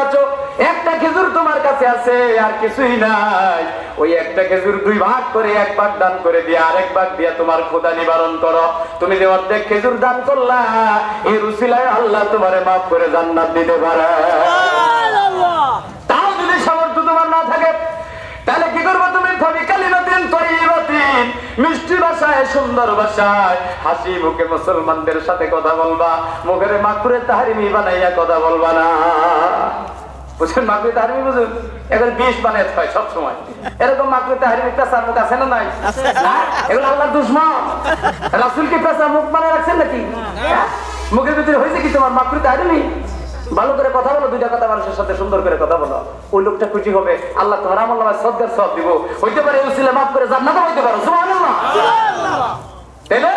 C: একটা খেজুর তোমার কাছে আছে, আর কিছুই নাই। ওই একটা খেজুর দুই ভাগ করে এক ভাগ দান করে দিয়ে আরেক ভাগ দিয়ে তোমার ক্ষুধা নিবারণ করো। তুমি যে অর্ধেক খেজুর দান করলা এই রুসিলায় আল্লাহ তোমারে মাফ করে জান্নাত দিতে পারে তাও যদি সামর্থ্য তোমার না থাকে তাহলে কি করব তুমি ভাবি কালিমাতিন তৈবাতিন মিষ্টি ভাষায় সুন্দর ভাষায়। হাসি মুখে মুসলমানদের সাথে কথা বলবা মুখের মাকুরে তাহারিমি বানাইয়া কথা বলবা না। বুঝছেন মাকুরে তাহারিমি বুঝুন? এখন বিষ বানায় হয় সব সময় এরকম মাকুরে তাহারিমি পেশার মুখ আছে না নাই? এগুলো আল্লাহ দুশ্মন। রাসুল কি পেশা মুখ বানায় রাখছেন নাকি? হ্যাঁ? মুখের ভিতরে হয়েছে কি তোমার মাকুরে তাহারিমি? ভালো করে কথা বলো দুইটা কথা মানুষের সাথে সুন্দর করে কথা বলো। ওই লোকটা খুশি হবে আল্লাহ তোমার আমল নামায় সদ্গার সব দিব। হইতে পারে মাফ করে জান্নাতও হইতে পারো সুবহানাল্লাহ। তাইলে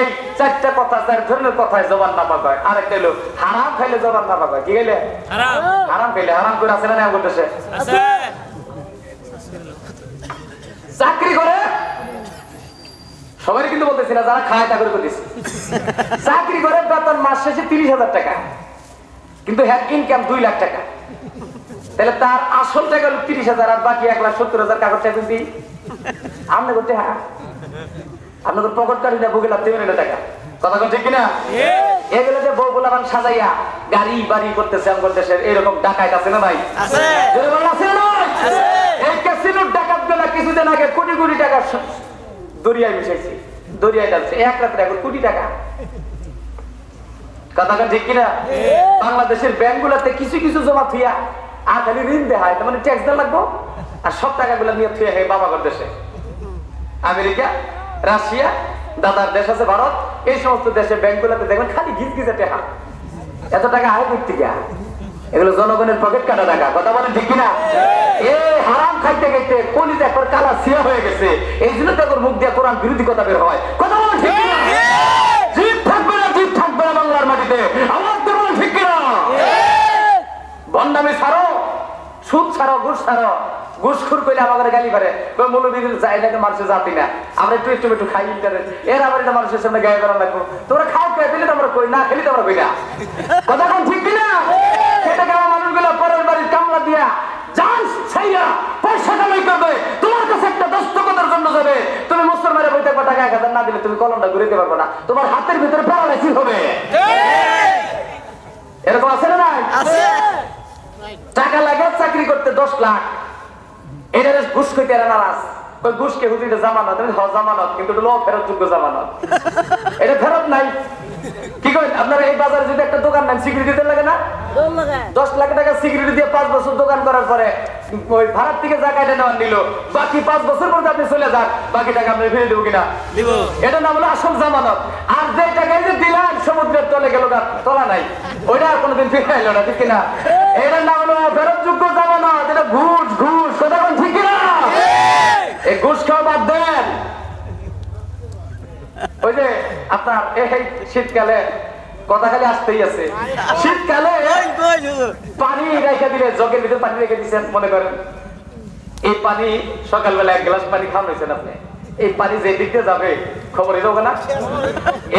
C: এই চারটা কথা চার ধরনের কথায় জবান নাপাক হয়। আরেকটা হলো হারাম খাইলে জবান নাপাক হয়। কি খাইলে? হারাম। খাইলে হারাম করে না না করতেছে চাকরি করে? সবাই কিন্তু বলতেছি না যারা খায় তা করে করতেছি চাকরি করে বেতন মাস শেষে তিরিশ হাজার টাকা। কিন্তু হ্যাঁ ইনকাম দুই লাখ টাকা। তাহলে তার আসল টাকা হলো তিরিশ হাজার আর বাকি এক লাখ সত্তর হাজার কাগজ টাকা দিই। আপনি করতে হ্যাঁ। আপনাদের পকেট কাটি না বুকে লাগতে পারেন টাকা। কথা ঠিক কিনা? এগুলো যে বউ গোলাবান সাজাইয়া গাড়ি বাড়ি করতেছে আমার দেশের এরকম ডাকাইত আছে না ভাই? জোরে আছে না এই ক্যাসিনোর ডাকাতগুলা কিছুদিন আগে কোটি কোটি টাকা দরিয়ায় মিশাইছে। দরিয়ায় ডালছে এক রাত্রে এখন কোটি টাকা। কথাটা ঠিক কিনা? বাংলাদেশের ব্যাংক গুলাতে কিছু কিছু জমা থুইয়া আর খালি ঋণ দেয় তার মানে ট্যাক্স দেওয়া লাগবো? আর সব টাকাগুলো নিয়ে থুয়ে হয় বাবাগর দেশে। আমেরিকা রাশিয়া দাদার দেশ আছে ভারত এই সমস্ত দেশে ব্যাংকগুলোতে দেখবেন খালি ঘিস ঘিসে টাকা এত টাকা আয় করতে গিয়া। এগুলো জনগণের পকেট কাটা টাকা কথা বলেন ঠিক কিনা? এ। হারাম খাইতে খাইতে কলিতে একবার কালা সিয়া হয়ে গেছে। এই জন্য তো মুখ দিয়ে কোরআন বিরোধী কথা বের হয়। কথা বলেন ঠিক কিনা? জিদ থাকবে না বাংলার মাটিতে। দিয়ে বলেন ঠিক কিনা? বন্ডামি ছাড়ো, সুদ ছাড়ো, ঘুষ ছাড়ো। ঘুষ খুর করলে আমাদের গালি পারে মূল বিভিন্ন যায় না মানুষের জাতি না। আমরা একটু একটু একটু খাই ইন্টারেস্ট এর আবার মানুষের সামনে গায়ে বেড়া লাগবো। তোমরা খাও দিলে তোমরা কই না তোমরা কই না। কথা কোন ঠিক কিনা? সেটা মানুষগুলো পরের বাড়ির কামলা দিয়া যান সেইয়া পয়সা কামাই করবে। তোমার কাছে একটা দস্তকতার জন্য যাবে। তুমি মুসলমানের বই থাকবে টাকা এক হাজার না দিলে তুমি কলমটা ঘুরে পারবে না। তোমার হাতের ভিতরে প্যারালাইসিস হবে। এরকম আছে না নাই? টাকা লাগে চাকরি করতে দশ লাখ। এটা ঘুষ করতে এরা নারাজ। ওই ঘুষকে হুজুরে জামানত? হ জামানত কিন্তু এটা লো ফেরত যোগ্য জামানত। এটা ফেরত নাই। কি করেন আপনার এই বাজারে যদি একটা দোকান নেন সিকিউরিটি দিতে লাগে না? দশ লাখ টাকা সিকিউরিটি দিয়ে পাঁচ বছর দোকান করার পরে ওই ভাড়ার থেকে জায়গাটা নেওয়ার নিল বাকি পাঁচ বছর পর আপনি চলে যান বাকি টাকা আপনি ফিরে দেবো কিনা? এটা নাম হলো আসল জামানত। আর যে টাকায় যে দিলেন সমুদ্রের তলে গেল না তলা নাই। ওইটা আর কোনোদিন ফিরে এলো না ঠিক কিনা? এটার নাম হলো ফেরত যোগ্য জামানত এটা ঘুষ ঘুষ কথা কোন ঠিক কিনা? এই ঘুষ খাওয়া বাদ দেন। ওই যে আপনার এই শীতকালে কথা খালি আসতেই আছে। শীতকালে পানি রেখে দিলে জগের ভিতরে পানি রেখে দিচ্ছেন মনে করেন? এই পানি সকালবেলা এক গ্লাস পানি খাওয়া হয়েছেন আপনি। এই পানি যে দিক দিয়ে যাবে খবর এলো না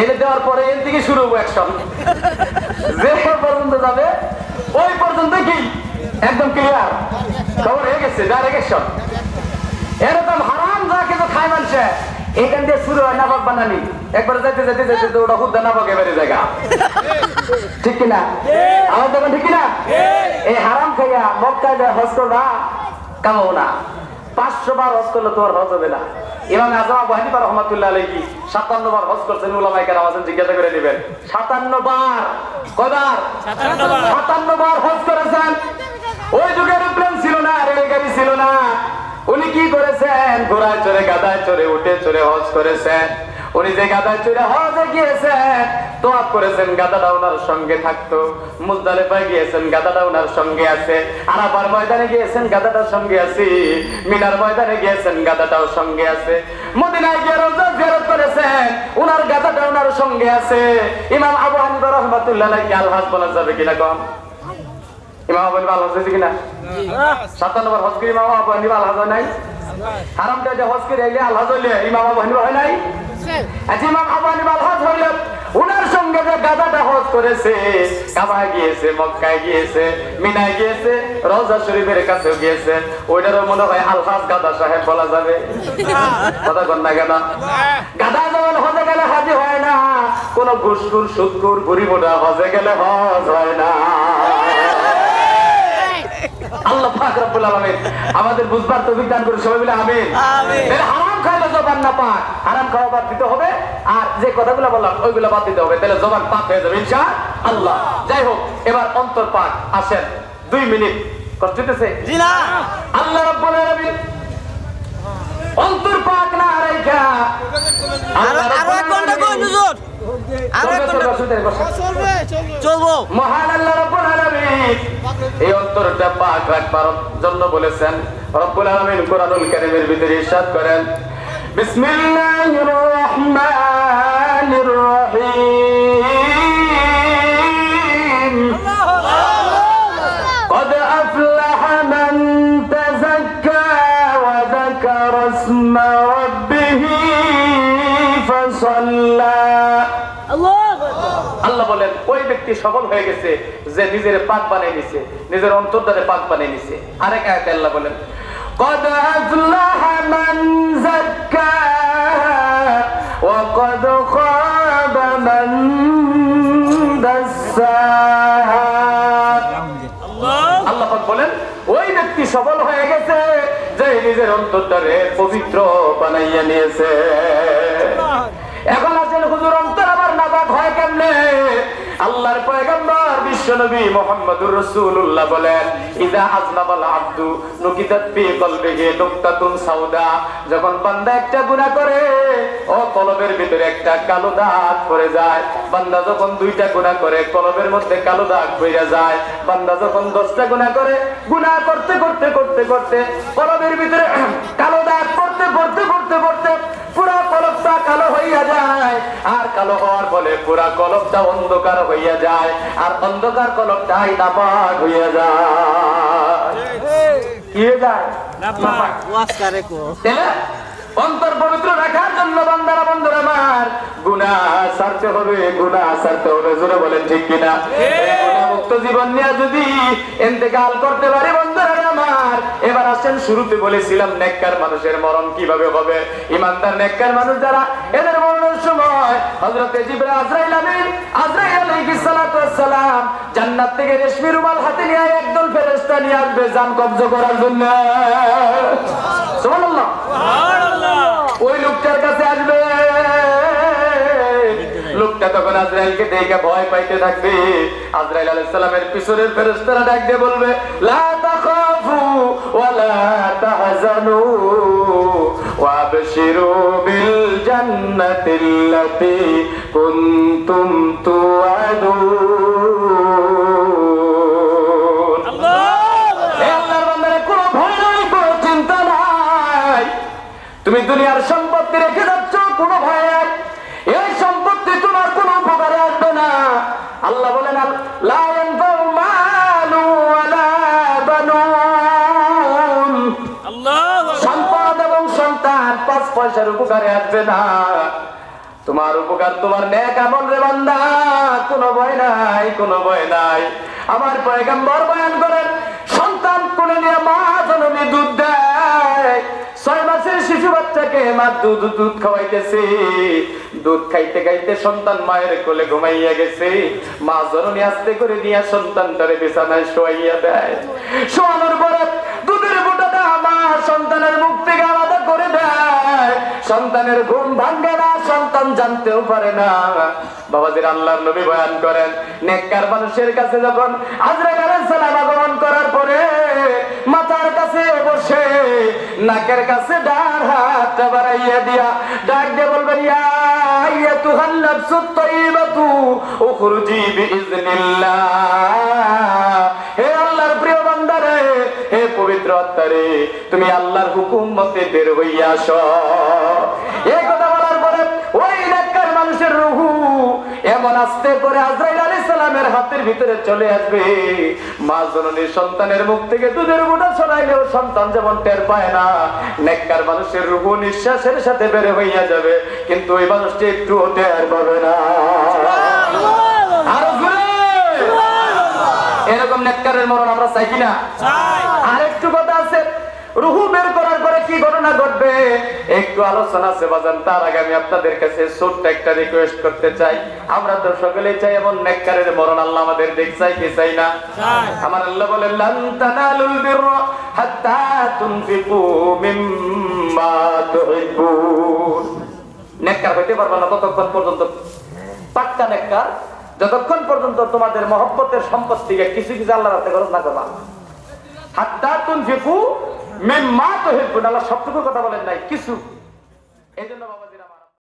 C: এনে দেওয়ার পরে এর দিকে শুরু হব একশন যে পর্যন্ত যাবে ওই পর্যন্ত কি? একদম ক্লিয়ার খবর হয়ে গেছে ডাইরেকশন এরকম হারাম যা কিছু খায় মানুষে। এখান দিয়ে শুরু হয় নাবাক বানানি। একবার যাইতে যাইতে যাইতে তো ওটা হুদ্দা নাবাক এবারে জায়গা। ঠিক কিনা? আমার তখন ঠিক কিনা? এই হারাম খাইয়া মক্কায় যায় হজ করবা কামাও না। পাঁচশো বার হজ করলে তোমার হজ হবে না। ইমাম আজম আবু হানিফা রহমাতুল্লাহ আলাইহি সাতান্ন বার হজ করছেন উলামায়ে কেরাম আছেন জিজ্ঞাসা করে নেবেন। সাতান্ন বার। কয়বার? সাতান্ন বার। হজ করেছেন। ওই যুগে এরোপ্লেন ছিল না রেল গাড়ি ছিল না। উনি কি করেছেন? ঘোড়ায় চড়ে গাদায় চড়ে উঠে চড়ে, হজ করেছেন। উনি যে গাদায় চড়ে, হজে গিয়েছেন তোয়াপ করেছেন গাদাটা ওনার সঙ্গে থাকতো। মুজদালেফায় গিয়েছেন গাদাটা ওনার সঙ্গে আছে। আরাফার ময়দানে গিয়েছেন গাদাটার সঙ্গে আছে। মিনার ময়দানে গিয়েছেন গাদাটাও সঙ্গে আছে। মদিনায় গিয়ে রোজা জিয়ারত করেছেন, উনার গাদাটা ওনার সঙ্গে আছে। ইমাম আবু হানিফা রহমাতুল্লাহ আলহাজ বলা যাবে কিনা কম ইমাম আবু হানিফা আচ্ছা গিয়েছে রওজা শরীফের গিয়েছে, ওইটারও মনে হয় আলহাজ গাদা সাহেব বলা যাবে। কথা গাদা যেমন হজে গেলে হাজি হয় না, কোন ঘুসকুর বুড়ি মোটা হজে গেলে হজ হয় না। আল্লাহ পাক রব্বুল আলামিন আমাদের বুঝবার তৌফিক দান করে সবাই মিলে আমিন। তাহলে হারাম খাইলে জবান না পাক হারাম খাওয়া বাদ দিতে হবে আর যে কথাগুলো বললাম ওইগুলো বাদ দিতে হবে। তাহলে জবান পাক হয়ে যাবে ইনশাআল্লাহ। যাই হোক এবার অন্তর পাক আসেন। দুই মিনিট কষ্ট হইতেছে? আল্লাহ রব্বুল আলামিন অন্তর পাক না রাইখা আল্লাহ
D: আরও এক ঘণ্টা কই হুজুর? আরও এক ঘণ্টা চলবো।
C: মহান আল্লাহ রাব্বুল আলামিন। এই অন্তরটা পাক রাখবার জন্য বলেছেন। রব্বুল আলামিন কোরআনুল কারীমের ভিতরে ইরশাদ করেন। বিসমিল্লাহির রহমানির রহিম। আল্লাহ বলেন ওই ব্যক্তি সফল হয়ে গেছে যে নিজের পাক বানিয়ে নিছে নিজের অন্তর্দারে পাক বানিয়ে নিছে আরেক আয়াতে আল্লাহ বলেন قد أفلح من زكاها وقد خاب من دساها আল্লাহ পাক বলেন ওই ব্যক্তি সফল হয়ে গেছে যে নিজের অন্তরটারে পবিত্র বানাইয়া নিয়েছে। এখন আছেন হুজুর অন্তর আমার নাবাক হয় কেমনে? আল্লাহর পয়গম্বর বিশ্বনবী মুহাম্মদুর রাসূলুল্লাহ বলেন, ইদা আজনাবাল আব্দু, নুকিতাত ফি কলবিহি নুকতাতুন সাউদা। যখন বান্দা একটা গুনাহ করে, ও কলবের ভিতরে একটা কালো দাগ পড়ে যায়। বান্দা যখন দুইটা গুনাহ করে, কলবের মধ্যে কালো দাগ পড়ে যায়। বান্দা যখন দশটা গুনাহ করে, গুনাহ করতে করতে করতে করতে কলবের ভিতরে হইয়া যায়। আর কালো হওয়ার ফলে পুরা কলবটা অন্ধকার হইয়া যায়। আর অন্ধকার কলবটাই নাপাক হইয়া যায়। কি হয়ে যায়? অন্তর পবিত্র রাখার জন্য বান্দারা বন্ধুরা আমার গুনাহ সারতে হবে গুনাহ সারতে হবে। জোরে বলেন ঠিক কিনা? মুক্ত জীবন নিয়ে যদি ইন্তেকাল করতে পারি আমার এবার আসেন শুরুতে বলেছিলাম নেককার মানুষের মরণ কীভাবে হবে? ইমানদার নেককার মানুষ যারা এদের মরণের সময় হযরতে জিবরাইল আজরাইল আমিন আজরাইল আলাইহিস সালাতু সালাম জান্নাত থেকে রেশমি রুমাল হাতে নিয়ে একদল ফেরেশতা নিয়ে আসবে জান কবজ করার জন্য। সুবহানাল্লাহ। সুবহানাল্লাহ। ওই লোকটার কাছে আসবে। লোকটা তখন আজরাইলকে দেখে ভয় পাইতে থাকবে। আজরাইল আলাইহিস সালামের পিছনের ফেরেশতারা ডাক দিয়ে বলবে লা তাখাফু تخافوا ولا تحزنوا وابشروا بالجنة التي كنتم توعدون. পয়সার উপকারে আসবে না। তোমার উপকার তোমার নেক আমল রে বান্দা, কোনো ভয় নাই, কোনো ভয় নাই। আমার পয়গাম্বর বয়ান করেন, সন্তান কোলে নিয়ে মা জননী দুধ দেয়। ছয় মাসের শিশু বাচ্চাকে মা দুধ দুধ খাওয়াইতেছে। দুধ খাইতে খাইতে সন্তান মায়ের কোলে ঘুমাইয়া গেছে। মা জননী আস্তে করে নিয়ে সন্তানটারে বিছানায় শোয়াইয়া দেয়। শোয়ানোর পরে দুধের বোটাটা মা সন্তানের মুখ থেকে আলাদা করে দেয়। সন্তানের ঘুম ভাঙ্গে না, সন্তান জানতেও পারে না। বাবাজির আল্লাহর নবী বয়ান করেন, নেককার মানুষের কাছে যখন আজরাইল আলাইহিস সালাম আগমন করার পরে মাথার কাছে বসে নাকের কাছে ডান হাতটা বাড়াইয়া দিয়া ডাক দিয়ে বলবেন, ইয়া আইয়াতুহান নাফসুত তাইয়্যিবাতু উখরুজি বিইজনিল্লাহ হে হে পবিত্র আত্মারে তুমি আল্লাহর হুকুম মতে বের হইয়া আস। এই কথা বলার পরে ওই নেককার মানুষের রুহু এমন আস্তে করে আজরাইল আলাইহিস সালামের হাতের ভিতরে চলে আসবে। মা জননীর সন্তানের মুখ থেকে দুধের মুঠা ছড়াইলেও সন্তান যেমন টের পায় না নেককার মানুষের রুহু নিঃশ্বাসের সাথে বের হইয়া যাবে কিন্তু ওই মানুষটি একটু টের পাবে না। এরকম নেককারের মরণ আমরা চাই কিনা? আছে রুহু বের করার পরে কি ঘটনা ঘটবে? একটু আলোচনা আছে বাজান তার আগে আমি আপনাদের কাছে ছোট্ট একটা রিকোয়েস্ট করতে চাই। আমরা তো সকলেই চাই এমন নেককারের মরণ আল্লাহ আমাদের দেখ চাই কি চাই না? আমার আল্লাহ বলেন লান তানালুল বিররা হাত্তা তুনফিকু মিম্মা তুহিব্বুন। নেককার হইতে পারবে না ততক্ষণ পর্যন্ত। পাক্কা নেককার যতক্ষণ পর্যন্ত তোমাদের মহব্বতের সম্পদ থেকে কিছু কিছু আল্লাহ রাতে খরচ না করবা। হাত্তা তুনফিকু মিম্মা হেল্প আল্লাহ সবটুকু কথা বলেন নাই কিছু। এই জন্য আমার